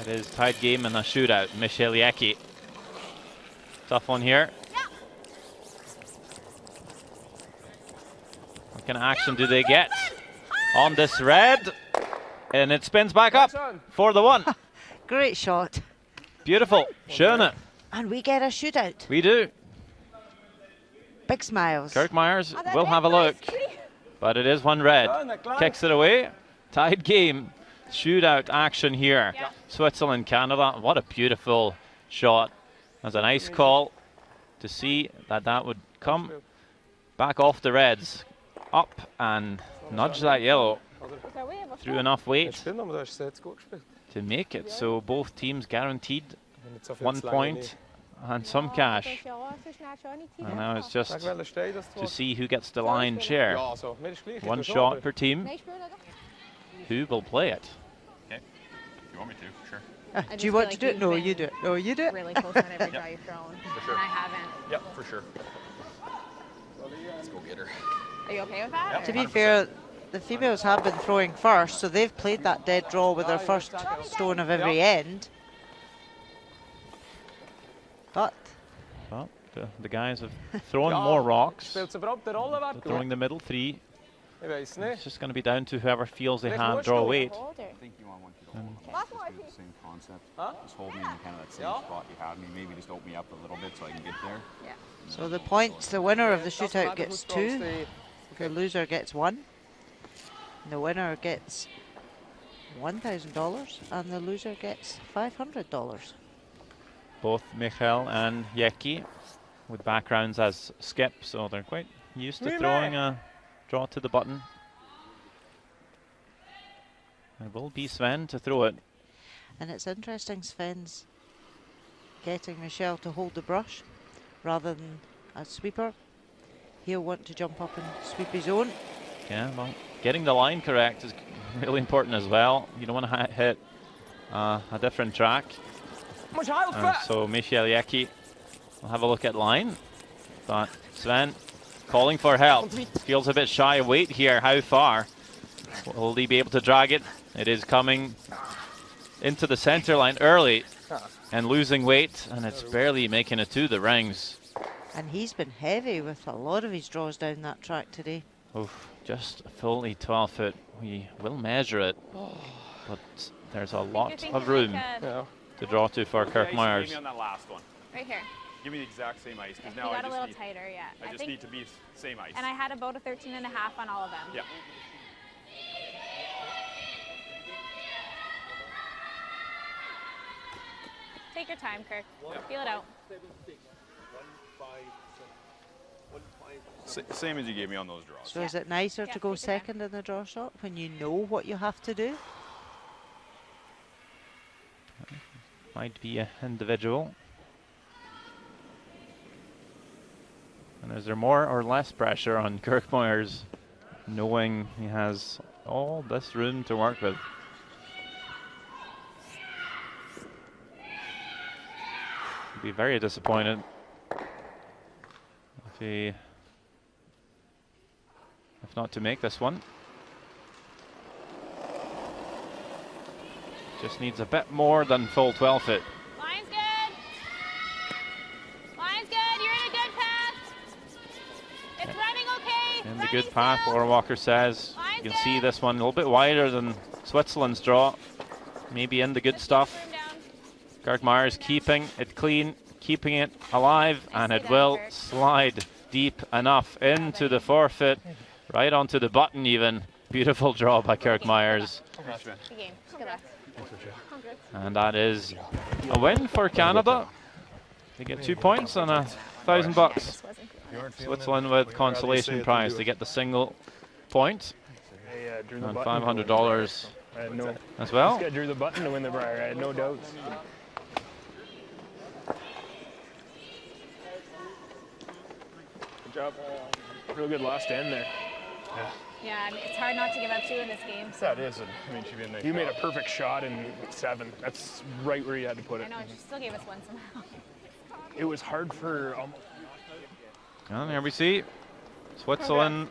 it is tied game and a shootout. Michèle Jäggi. Tough one here. What kind of action do they get on this red? And it spins back up for the one. Great shot. Beautiful. Schöne. And we get a shootout. We do. Big smiles. Kirk Muyres Ah, will have a look. But it is one red. Ja, na klar. Kicks it away. Tied game. Shootout action here. Yeah. Switzerland, Canada. What a beautiful shot. That's a nice call to see that that would come back off the reds. Up and nudge that yellow So we have a through enough weight stimmt, aber du hast es jetzt gut gespielt. to make it. So both teams guaranteed Wenn nicht so viel one zu lange point nicht. and some cash. das ist ja auch so schnell schöne Zeit. And now it's just welcher steht das to see who gets the lion's share. Ja, also, mir ist gleich. ich One shot per team. Nein, spiel doch. Who will play it? If you want me to, sure. Uh, do you want feel to do it? No, you do it. No, you do it. Really close on every draw you've thrown, sure. and I haven't. Yep, for sure. Let's go get her. Are you okay with that? To be fair, the females have been throwing first, so they've played that dead draw with their first stone of every end. But Well, the, the guys have thrown more rocks. Spielt es überhaupt eine Rolle, wer They're throwing the middle three. It's just going to be down to whoever feels they Vielleicht have draw weight. Hold her. I think you want one to hold Was Just the same concept. Huh? Just hold me in kind of that same Yeah. spot you had me. Maybe just open me up a little bit so I can get there. so the points, the winner of the shootout gets who throws two, the- the loser gets one. And the winner gets $1,000 and the loser gets $500. Both Michel and Jäggi with backgrounds as skip, so they're quite used to Rime. throwing a draw to the button. It will be Sven to throw it. And it's interesting Sven's getting Michèle to hold the brush rather than a sweeper. He'll want to jump up and sweep his own. Yeah, well, getting the line correct is really important as well. You don't want to hit uh, a different track. Musst! Uh, so Michèle Jäggi will have a look at line. But Sven calling for help. Feels a bit shy of weight here. How far? Will he be able to drag it? It is coming into the center line early and losing weight, and it's barely making it to the rings. And he's been heavy with a lot of his draws down that track today. Oof, just fully 12 foot. We will measure it, oh. but there's a lot of room a- to draw to for Kirk ice Muyres. gave me on that last one. Right here. Give me the exact same ice, because now I got a just little need, tighter, yeah. I just need to be same ice. and I had about a 13 and a half on all of them. yeah. Take your time, Kirk. Feel it out. Sa- same as you gave me on those draws. So is it nicer to go second in the draw shot when you know what you have to do? Might be an individual. And is there more or less pressure on Kirk Muyres, knowing he has all this room to work with? Be very disappointed if if not to make this one. Just needs a bit more than full 12 foot. Line's good. Line's good. You're in a good path. It's running okay. In the good path, Laura Walker says. Line's You can see this one a little bit wider than Switzerland's draw. Maybe in the good stuff. Kirk Muyres keeping it clean, keeping it alive, and it will slide deep enough into the four-foot, right onto the button even. Beautiful draw by Kirk Muyres. Good game. Good luck. And that is a win for Canada. They get two points and a thousand bucks. Switzerland with consolation prize to get the single point I drew the and five hundred dollars I had no. as well. This guy drew the button to win the Brier. I had no doubts. Job. Real good last end there. Yeah, I mean, it's hard not to give up two in this game. That is. a- I mean, she made a nice You made a perfect shot in seven. That's right where you had to put it. I know, she still gave us one somehow. It was hard for almost. And here we see Switzerland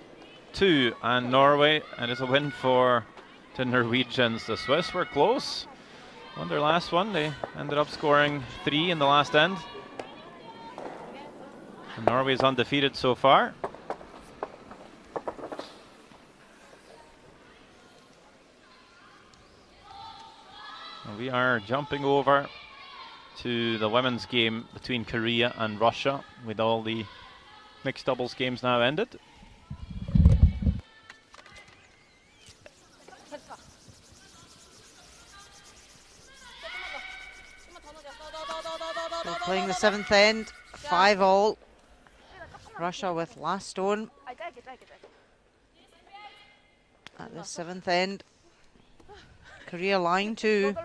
two and Norway, and it's a win for the Norwegians. The Swiss were close. Won their last one. They ended up scoring three in the last end. Norway is undefeated so far. We are jumping over to the women's game between Korea and Russia with all the mixed doubles games now ended. Playing the seventh end, five all. Russia with last stone at the seventh end. Korea line two.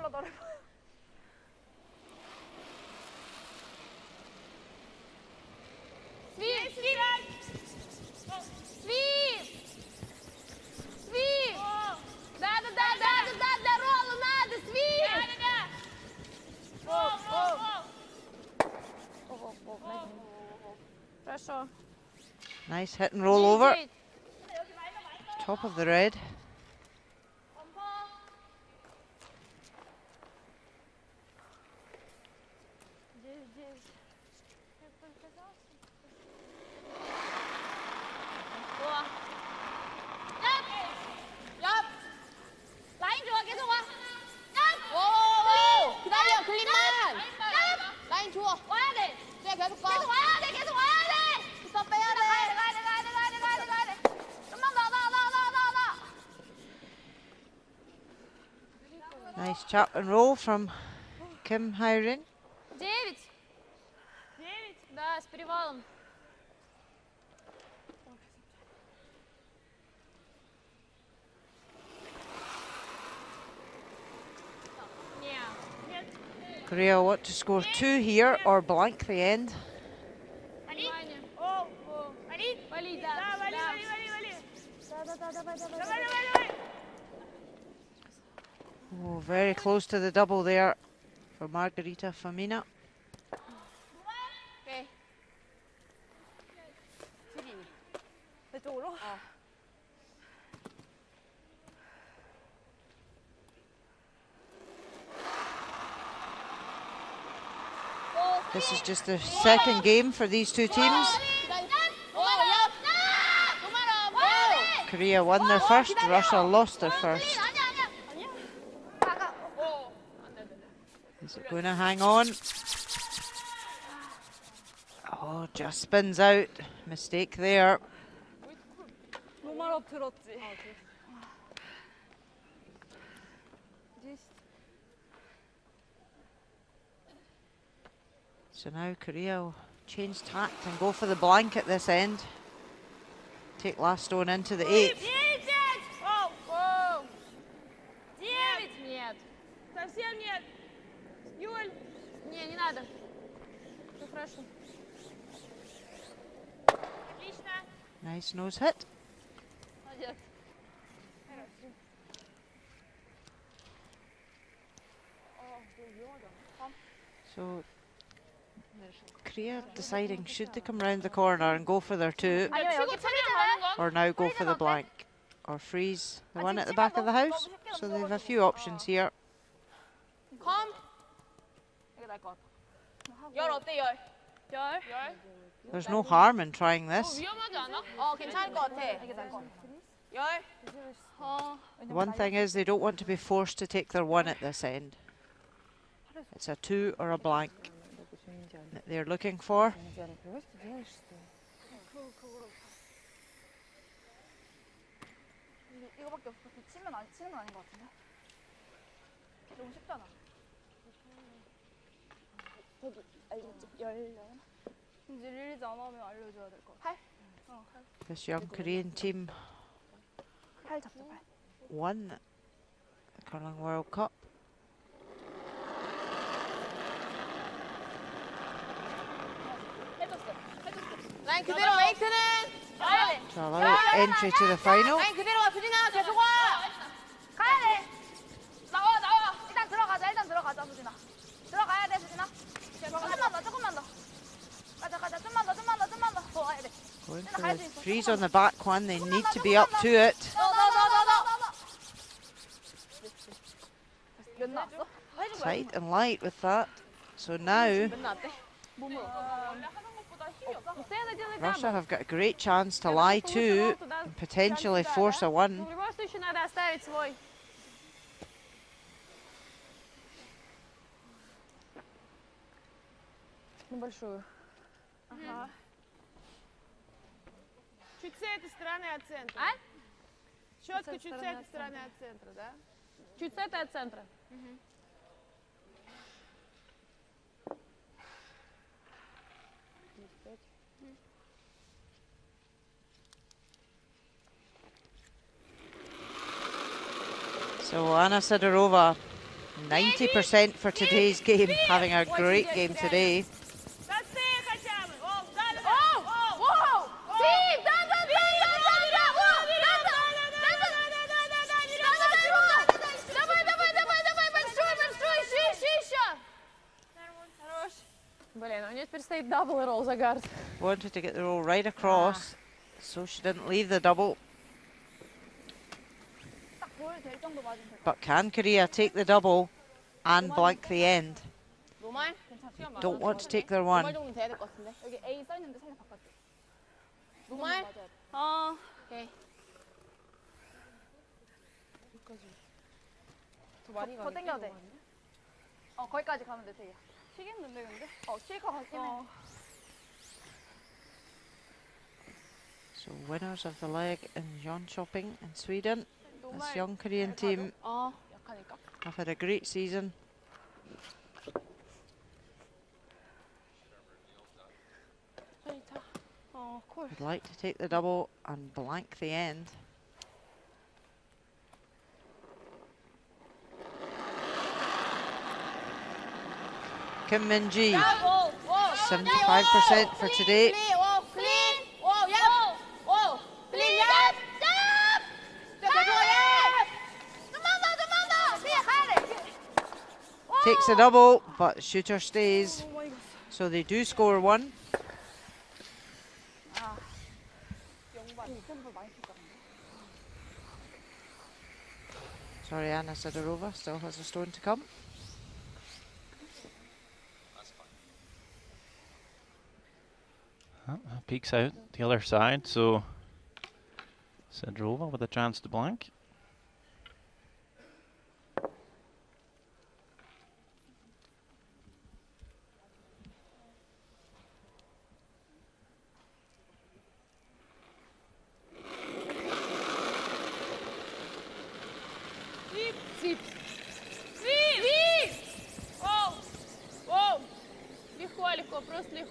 Nice hit and roll over. Top of the red. And roll from Kim Hye-rin. David. Девять? Да, с перевалом. Korea want to score two here or blank the end. close to the double there for Margarita Fomina. Okay. Ah. This is just the second game for these two teams. Korea won their first, Russia lost their first. Going to hang on. Oh, just spins out. Mistake there. So now Korea will change tact and go for the blank at this end. Take last stone into the eighth. nose hit. So Korea deciding should they come round the corner and go for their two or now go for the blank or freeze the one at the back of the house. So they have a few options here. Come. There's no harm in trying this. One thing is they don't want to be forced to take their one at this end. It's a two or a blank that they're looking for. 이제 릴리즈 안 하면 알려줘야 될 것 같아. 팔? 어, 팔. 패션 그린 팀 팔 잡자, 팔. 원 강릉 월컵 라인 그대로 웨이트는 자 라이 엔트리 투 더 파이널 라인 그대로 와. 수진아 계속 와. 가야 돼. 나와, 나와. 일단 들어가자, 일단 들어가자, 수진아. 들어가야 돼, 수진아. 한번더 Going for the freeze on the back one. They need to be up to it. Tight and light with that. So now Russia have got a great chance to lie two and potentially force a one. Небольшую. Ага. Чуть с этой стороны от центра. А? Четко С чуть с стороны этой от стороны от центра, да? Чуть с этой от центра. So Anna Sidorova, 90% for today's game, having a great game today. Блин, у нее теперь стоит. Wanted to get the roll right across, ah. so she didn't leave the double. But can Korea take the double and blank the end? Don't want to take their one. Okay. 튀겠는데, 근데? 어, 튀을 것 같긴 해. So winners of the leg in Jönköping in Sweden. This young Korean team 어, 약하니까. have had a great season. 천천히 차. 어, 콜. Would like to take the double and blank the end. Kim Min-ji. 75% for today. Takes a double, but shooter stays. So they do score one. Sorry, Anna Sidorova still has a stone to come. Well, peeks out the other side, so Sidorova with a chance to blank.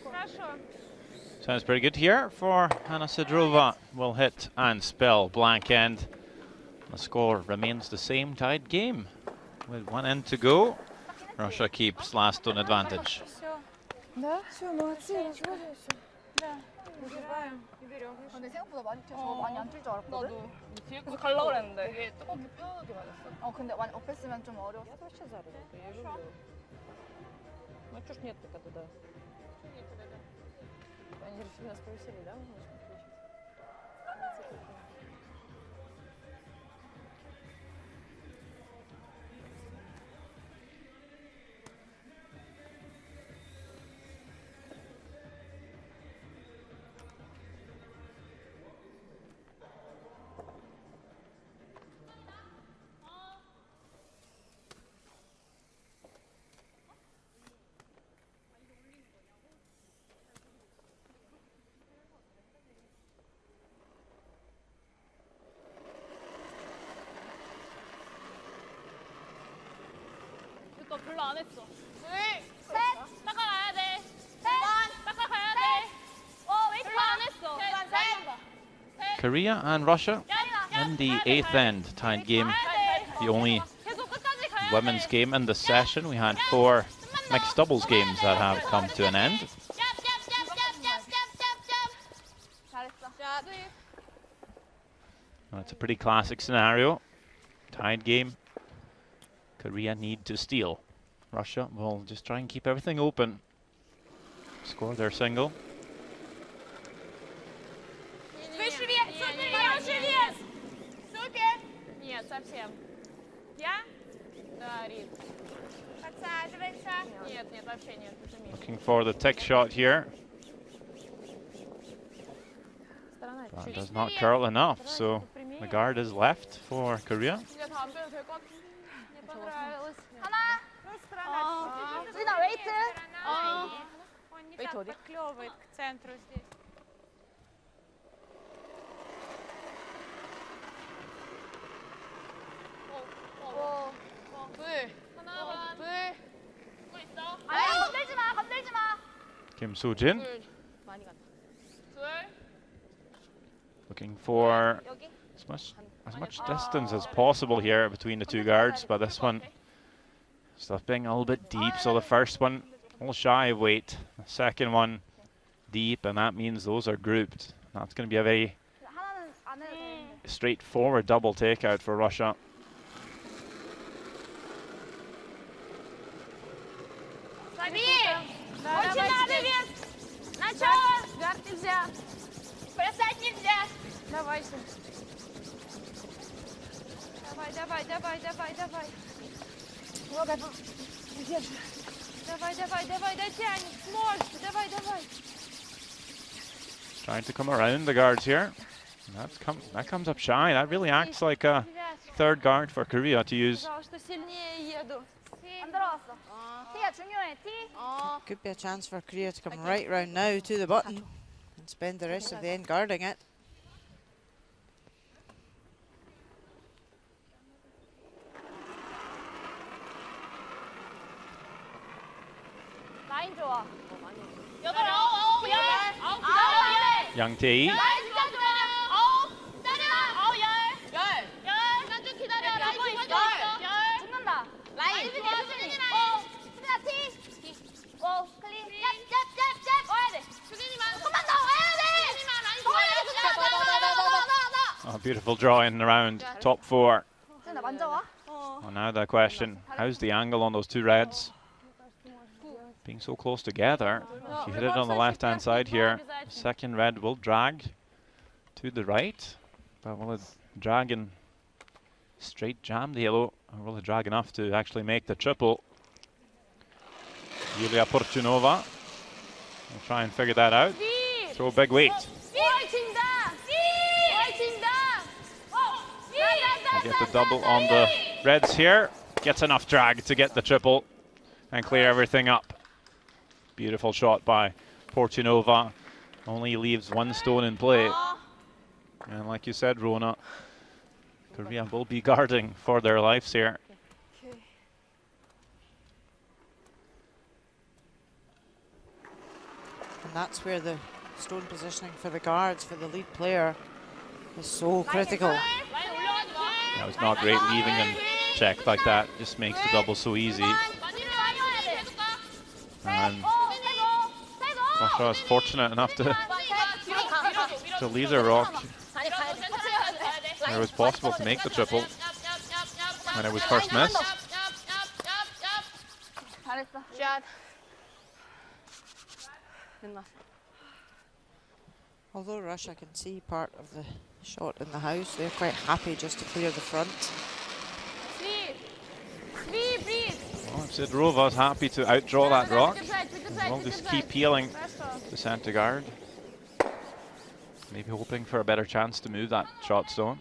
Хорошо. Sounds pretty good here for Anna Sidorova. Will hit and spell blank end. The score remains the same tied game. With one end to go, Russia keeps last on advantage. Они же нас повесили, да? 너 별로 안 했어. 둘, 셋. 닦아가야 돼. 셋. 닦아가야 돼. 어, 웨이트 별로 안 했어. 셋. Korea and Russia in the eighth end tied game. The only women's game in the session. We had four mixed doubles games that have come to an end. 잘했어. Well, it's a pretty classic scenario. Tied game. Korea need to steal. Russia will just try and keep everything open. Score their single. Looking for the tick shot here. Does not curl enough, so the guard is left for Korea. 하나. 어. 수진아, 웨이트. 어. Он не так подклевывает к центру здесь. 어. 어. 불. 하나, 불. 불 있어. 아니, 건들지 마, 건들지 마. Kim Soo Jin 둘. 많이 간다. 둘. looking for 여기. as much, as much distance as possible here between the two guards, but this one slipping a little bit deep. So the first one, a little shy of weight. The second one, deep, and that means those are grouped. That's going to be a very straightforward double takeout for Russia. Давай, Давай, давай, давай, давай, давай. Много держи. Давай, давай, давай, дотянем. Сможешь. Давай, давай. Trying to come around the guards here. That comes that comes up shy. That really acts like a third guard for Korea to use. Ah. Could be a chance for Korea to come right round now to the button and spend the rest of the end guarding it. 라인 좋아. 여덟, 아홉, 아홉, 열. 아홉, 아홉, 열. Yang Tae 라인 진짜 좋아. 아홉. 때려. 아홉, 열. 열. 열. 시간 좀 기다려. 라인 열. 좀 열. 열. 죽는다. 라인. 수진이, 수진이 라인. 어. 수진아, 티. 고. 클린. 짭, 짭, 짭, 짭. 와야 돼. 수진이만. 조금만 더 와야 돼. 수진이만 라인 더 와야 돼. 수진아, 더, 더, 더, 더, 더, 더, 더. A beautiful draw in around top four. 수진아, 만져와. Well, now the question, how's the angle on those two reds? being so close together. If you hit it on the left-hand side here, second red will drag to the right. But will it drag and straight jam the yellow? Or will it drag enough to actually make the triple? Yulia Portunova will try and figure that out. Throw big weight. We'll get the double on the reds here. Gets enough drag to get the triple and clear everything up. Beautiful shot by Portunova. Only leaves one stone in play. And like you said, Rhona, Korea will be guarding for their lives here. And that's where the stone positioning for the guards, for the lead player, is so critical. That was not great leaving them checked like that. Just makes the double so easy. And I is fortunate enough to, to lead a rock it was possible to make the triple when it was first missed. Although Russia can see part of the shot in the house, they're quite happy just to clear the front. Sidorova's happy to outdraw that rock. we'll just keep peeling the center guard. Maybe hoping for a better chance to move that shot stone.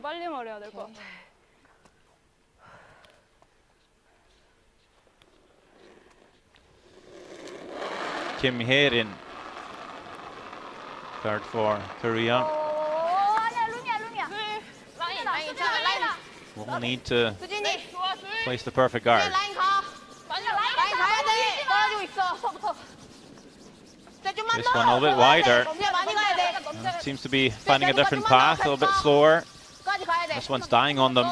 빨리 말해야 될것 Kim Hye-rin Third for Korea. Will need to place the perfect guard. This one a little bit wider. Uh, seems to be finding a different path, a little bit slower. This one's dying on them.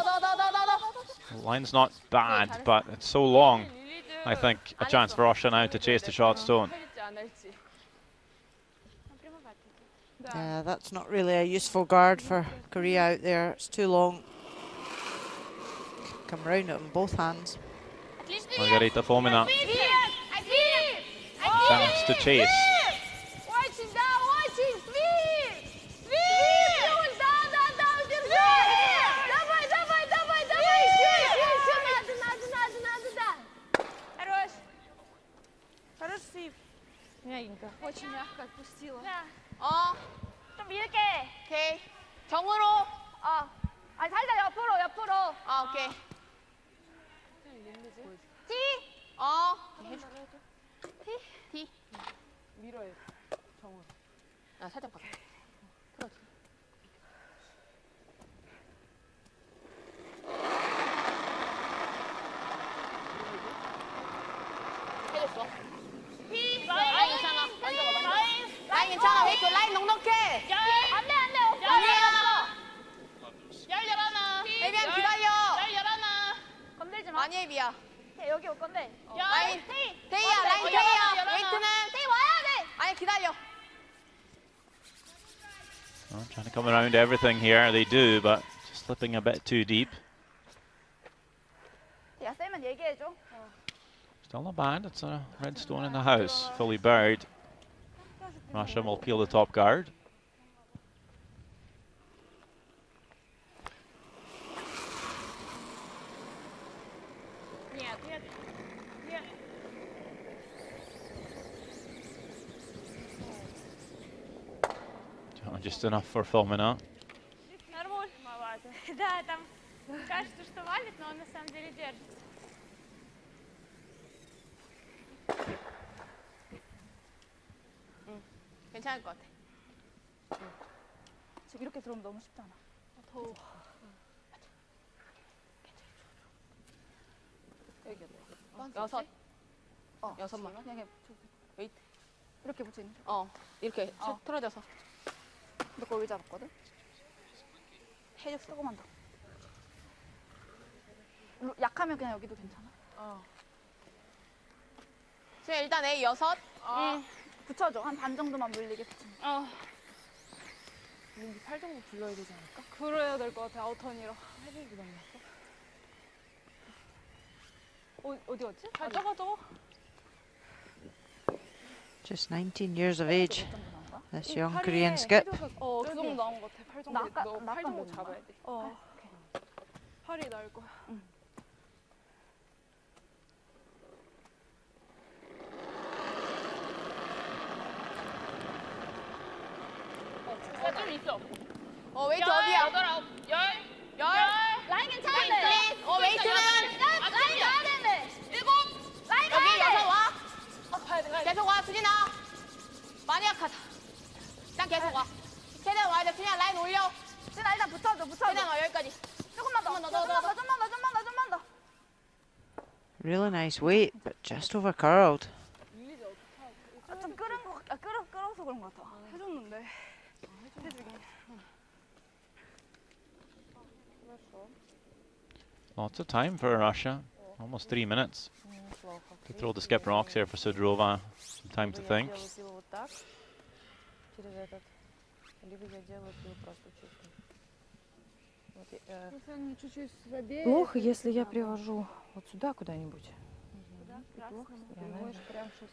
The line's not bad, but it's so long. I think a chance for Russia now to chase the shot stone. Yeah, that's not really a useful guard for Korea out there. It's too long. Come round it on both hands. Margarita Fomina. chance to chase. Мягенько. Очень мягко отпустила. Да. 어. 좀 밀게. 오케이. 정으로. 어. 아니, 살짝 옆으로, 옆으로. 아, 오케이. T. 어. T. T. 밀어야 정으로. 아, 살짝 바꿔. 이렇게 라인 넉넉해? 열. 안 돼, 안 돼. 없어. 아니야. 열 열하나. 에비안 열. 기다려. 열 열하나. 건들지 마. 많이 해비야. 야, 여기 올 건데. 열. 라인. 테이. 데이야, 라인 어, 데이야. 열하나, 열하나. 웨이트는. 테이 와야 돼. 아니, 기다려. Well, trying to come around everything here, they do, but just slipping a bit too deep. 야, 쌤은 얘기해줘. Still not bad. It's a red stone in the house, fully buried. Russia will peel the top guard. Just enough for Filmina. Нормуль. Молодец. Да, там кажется, что валит, но он на самом деле держится. 괜찮을 것 같아. 지금 이렇게 들어오면 너무 쉽잖아. 더워. 여기 여섯. 어, 여섯만. 그냥 해. 웨이트. 이렇게 붙이는. 어. 이렇게 어. 틀어져서. 너 거기 잡았거든? 조금만 더. 루- 약하면 그냥 여기도 괜찮아. 어. 지금 일단 A 여섯. 응. 붙여줘. 한 반 정도만 물리게 붙이면. 어. 민기 팔 정도 불러야 되지 않을까? 그래야 될 것 같아. 아웃턴이라. 헤딩 남았어? 어, 어디 갔지? 아, 저거 저거. Just 19 years of age, 팔에 Korean skip. 해줘서- 어, 그 정도 나온 것 같아. 팔 정도. 나 아까- 너나팔 아까 정도 몇 잡아야 돼. 어. 팔이 나을 거야. 어, 좀 있어. 어, 웨이트 열, 어디야? 여덟, 아홉, 열, 열. 라인 괜찮은데? 라인, 어, 웨이트는? 야, 라인 가야 되는데? 일곱. 라인 여기 가야 여섯 돼! 와. 아, 돼, 가야 돼. 계속 와, 수진아. 많이 약하다. 계속 와. 최대한 와야 돼. 그냥 라인 올려. 일단 붙어줘 붙어줘. 최대한 와 여기까지. 조금만 더. 더, 더, 더, 더. 좀만 더, 좀만 더, 좀만 더. Really nice weight, but just over curled. 아, 좀 거, 아, 그런 같아. 해줬는데. Lots of time for Russia. Almost three minutes. to throw the skip rocks here for Sidorova. Some time to think. Через этот, либо я делаю пилу просто чистым. Вот, э, чуть-чуть слабее. плохо, если я привожу вот сюда куда-нибудь. И красным. плохо, если приводишь прям сейчас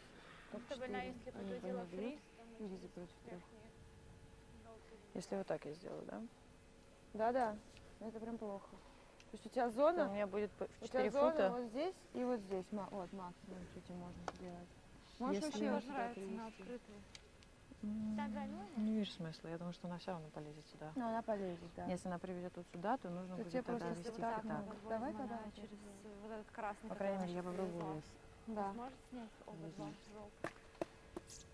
топ Чтобы она, 4, если подводила фриз, против трех. Если вот так я сделаю, да? Да-да, это прям плохо. То есть у тебя У зона, меня будет у 4 тебя зона фута. вот здесь и вот здесь. Ма- Вот максимум, что тебе можно сделать. Можешь Если вообще нравится на открытую. Так зальёно? Не вижу смысла. Я думаю, что она все равно полезет сюда. Ну, она полезет, да. Если она приведет вот сюда, то нужно То будет тебе тогда вести так так. надо. Давай тогда через вот этот красный. По крайней мере, я попробую. Да. Сможет снять оба два?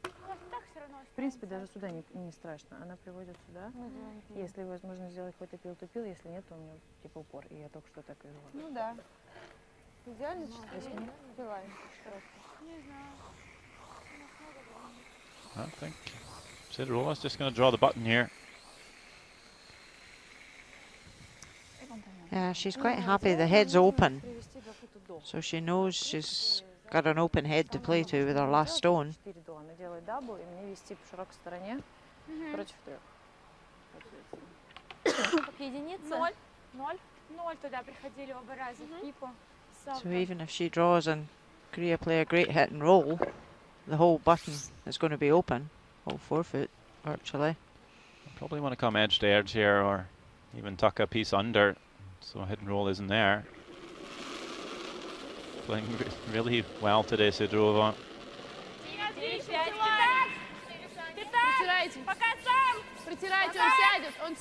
Ну, так все равно В принципе, даже сюда не, не страшно. Она приводит сюда. Пилу. Если возможно сделать какой-то пил то пил, если нет, то у меня типа упор. И я только что так и делала. Ну да. Идеально четыре. Пила. Не знаю. I think Sidorova's just going to draw the button here. Yeah, she's quite happy. The head's open. So she knows she's got an open head to play to with her last stone. So even if she draws and Korea play a great hit and roll, the whole button is going to be open, all four feet, actually. Probably want to come edge to edge here or even tuck a piece under so a hidden roll isn't there. Playing really well today, Sidorova. Притирайте, он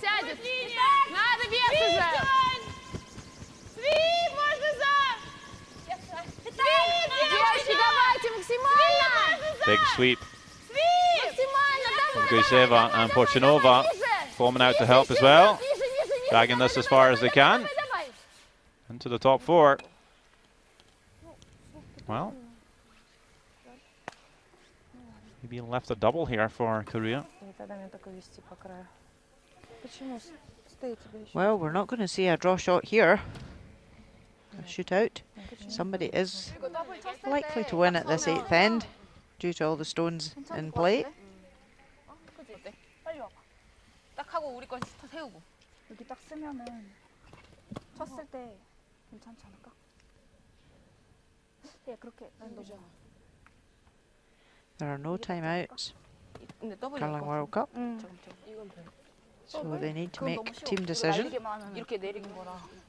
Девочки, давайте максимально! Big sweep from and Portunova forming out to help as well. Dragging this as far as they can. Into the top four. Well, maybe left a double here for Korea. Well, we're not going to see a draw shot here shootout. Somebody is likely to win at this eighth end due to all the stones in play. There are no timeouts. Curling World Cup. So they need to make team decision. 날리기만 하는 이렇게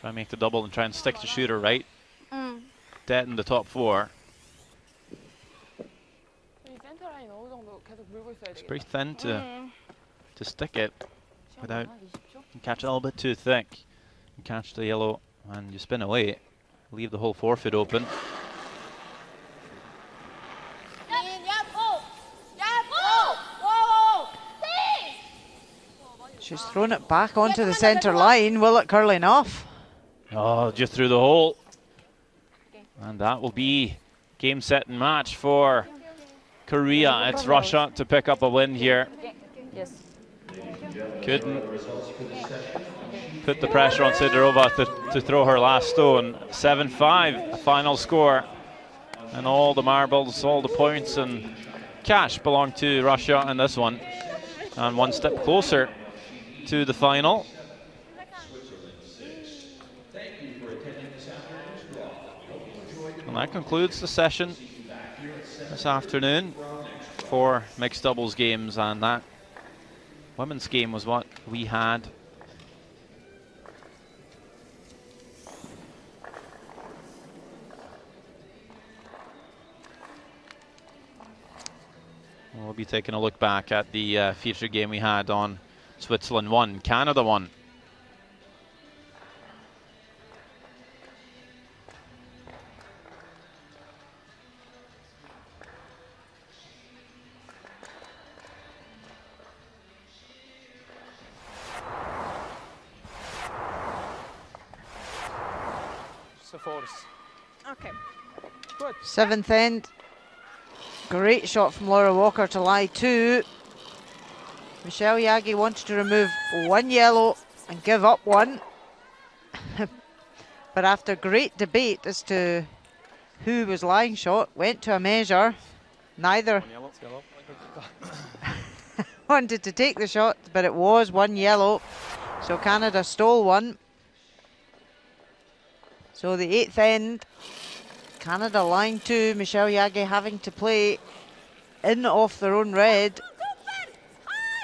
Try and make the double and try and stick the shooter right. Mm. Dead in the top four. It's pretty thin to mm. to stick it without catch it a little bit too thick. You catch the yellow and you spin away. Leave the whole four-foot open. She's thrown it back onto the centre line. Will it curl enough? Oh, just through the hole. And that will be game, set, and match for Korea. It's Russia to pick up a win here. Yes. Couldn't put the pressure on Sidorova to, to throw her last stone. 7-5, final score. And all the marbles, all the points and cash belong to Russia in this one. And one step closer to the final. That concludes the session this afternoon for mixed doubles games. And that women's game was what we had. We'll be taking a look back at the uh, feature game we had on Switzerland 1, Canada 1. Seventh end. Great shot from Laura Walker to lie two. Michèle Jäggi wanted to remove one yellow and give up one. but after great debate as to who was lying shot, went to a measure. Neither wanted to take the shot, but it was one yellow. So Canada stole one. So the eighth end, Canada line two, Michèle Jäggi having to play in off their own red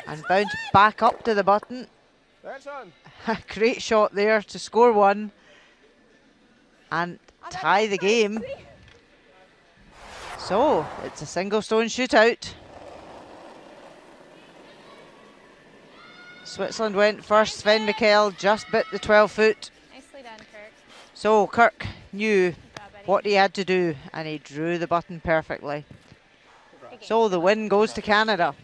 and bounce back up to the button. That's on. Great shot there to score one and tie the game. So it's a single stone shootout. Switzerland went first. Sven Michel just bit the 12 foot. Nicely done, Kirk. So Kirk knew what he had to do and he drew the button perfectly. So the win goes to Canada.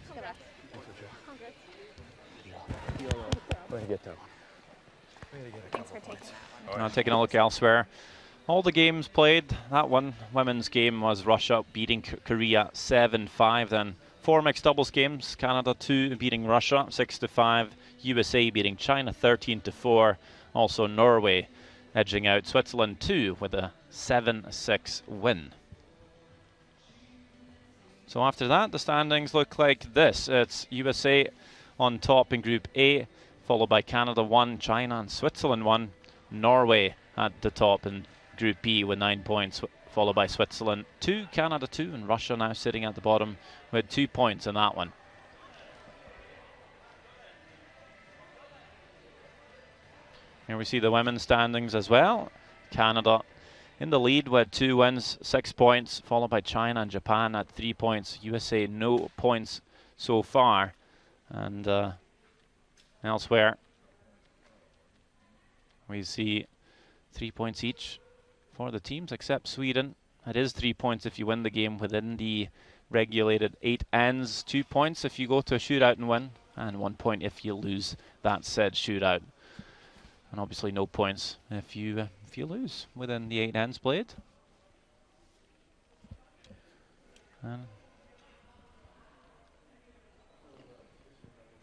Way to get down. Thanks for taking that one. Now taking a look elsewhere. All the games played. That one women's game was Russia beating Korea 7-5. Then four mixed doubles games. Canada 2 beating Russia 6-5. USA beating China 13-4. Also Norway edging out Switzerland 2 with a 7-6 win. So after that, the standings look like this. It's USA on top in Group A, followed by Canada 1, China and Switzerland 1. Norway at the top in Group B with 9 points, followed by Switzerland 2, Canada 2, and Russia now sitting at the bottom with 2 points in that one. Here we see the women's standings as well. Canada in the lead with two wins, six points, followed by China and Japan at three points. USA no points so far, and uh, elsewhere we see three points each for the teams, except Sweden. It is three points if you win the game within the regulated eight ends, two points if you go to a shootout and win, and one point if you lose that said shootout. And obviously no points if you uh, if you lose within the eight ends played. And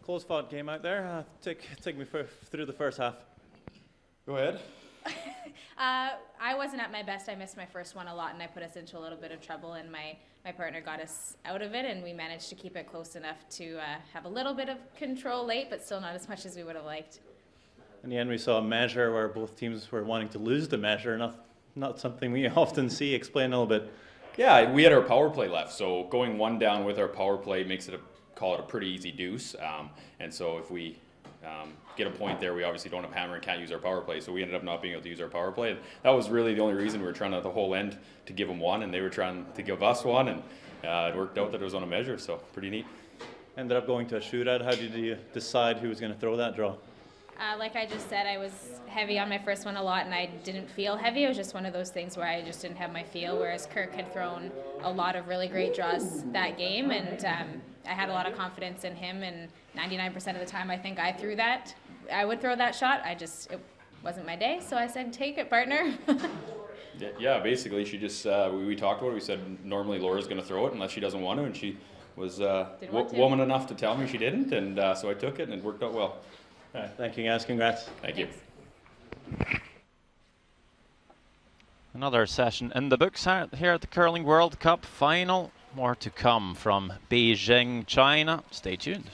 Close fought game out there. Uh, take take me fir- through the first half. Go ahead. Uh, I wasn't at my best. I missed my first one a lot, and I put us into a little bit of trouble. And my, my partner got us out of it, and we managed to keep it close enough to uh, have a little bit of control late, but still not as much as we would have liked. In the end, we saw a measure where both teams were wanting to lose the measure. Not not something we often see. Explain a little bit. Yeah, we had our power play left, so going one down with our power play makes it a call it a pretty easy deuce. Um, and so if we um, get a point there, we obviously don't have hammer and can't use our power play. So we ended up not being able to use our power play. And that was really the only reason we were trying to the whole end to give them one, and they were trying to give us one, and uh, it worked out that it was on a measure. So pretty neat. Ended up going to a shootout. How did you decide who was going to throw that draw? Uh, like I just said, I was heavy on my first one a lot, and I didn't feel heavy. It was just one of those things where I just didn't have my feel. Whereas Kirk had thrown a lot of really great draws that game, and um, I had a lot of confidence in him. And 99% of the time, I think I threw that. I would throw that shot. I just it wasn't my day, so I said, "Take it, partner." Yeah, basically, she just uh, we, we talked about it. We said normally Laura's going to throw it unless she doesn't want to, and she was uh, Didn't wo- want to. woman enough to tell me she didn't, and uh, so I took it, and it worked out well. All right, thank you guys. Congrats. Thank you. Another session in the books here here at the Curling World Cup final. More to come from Beijing, China. Stay tuned.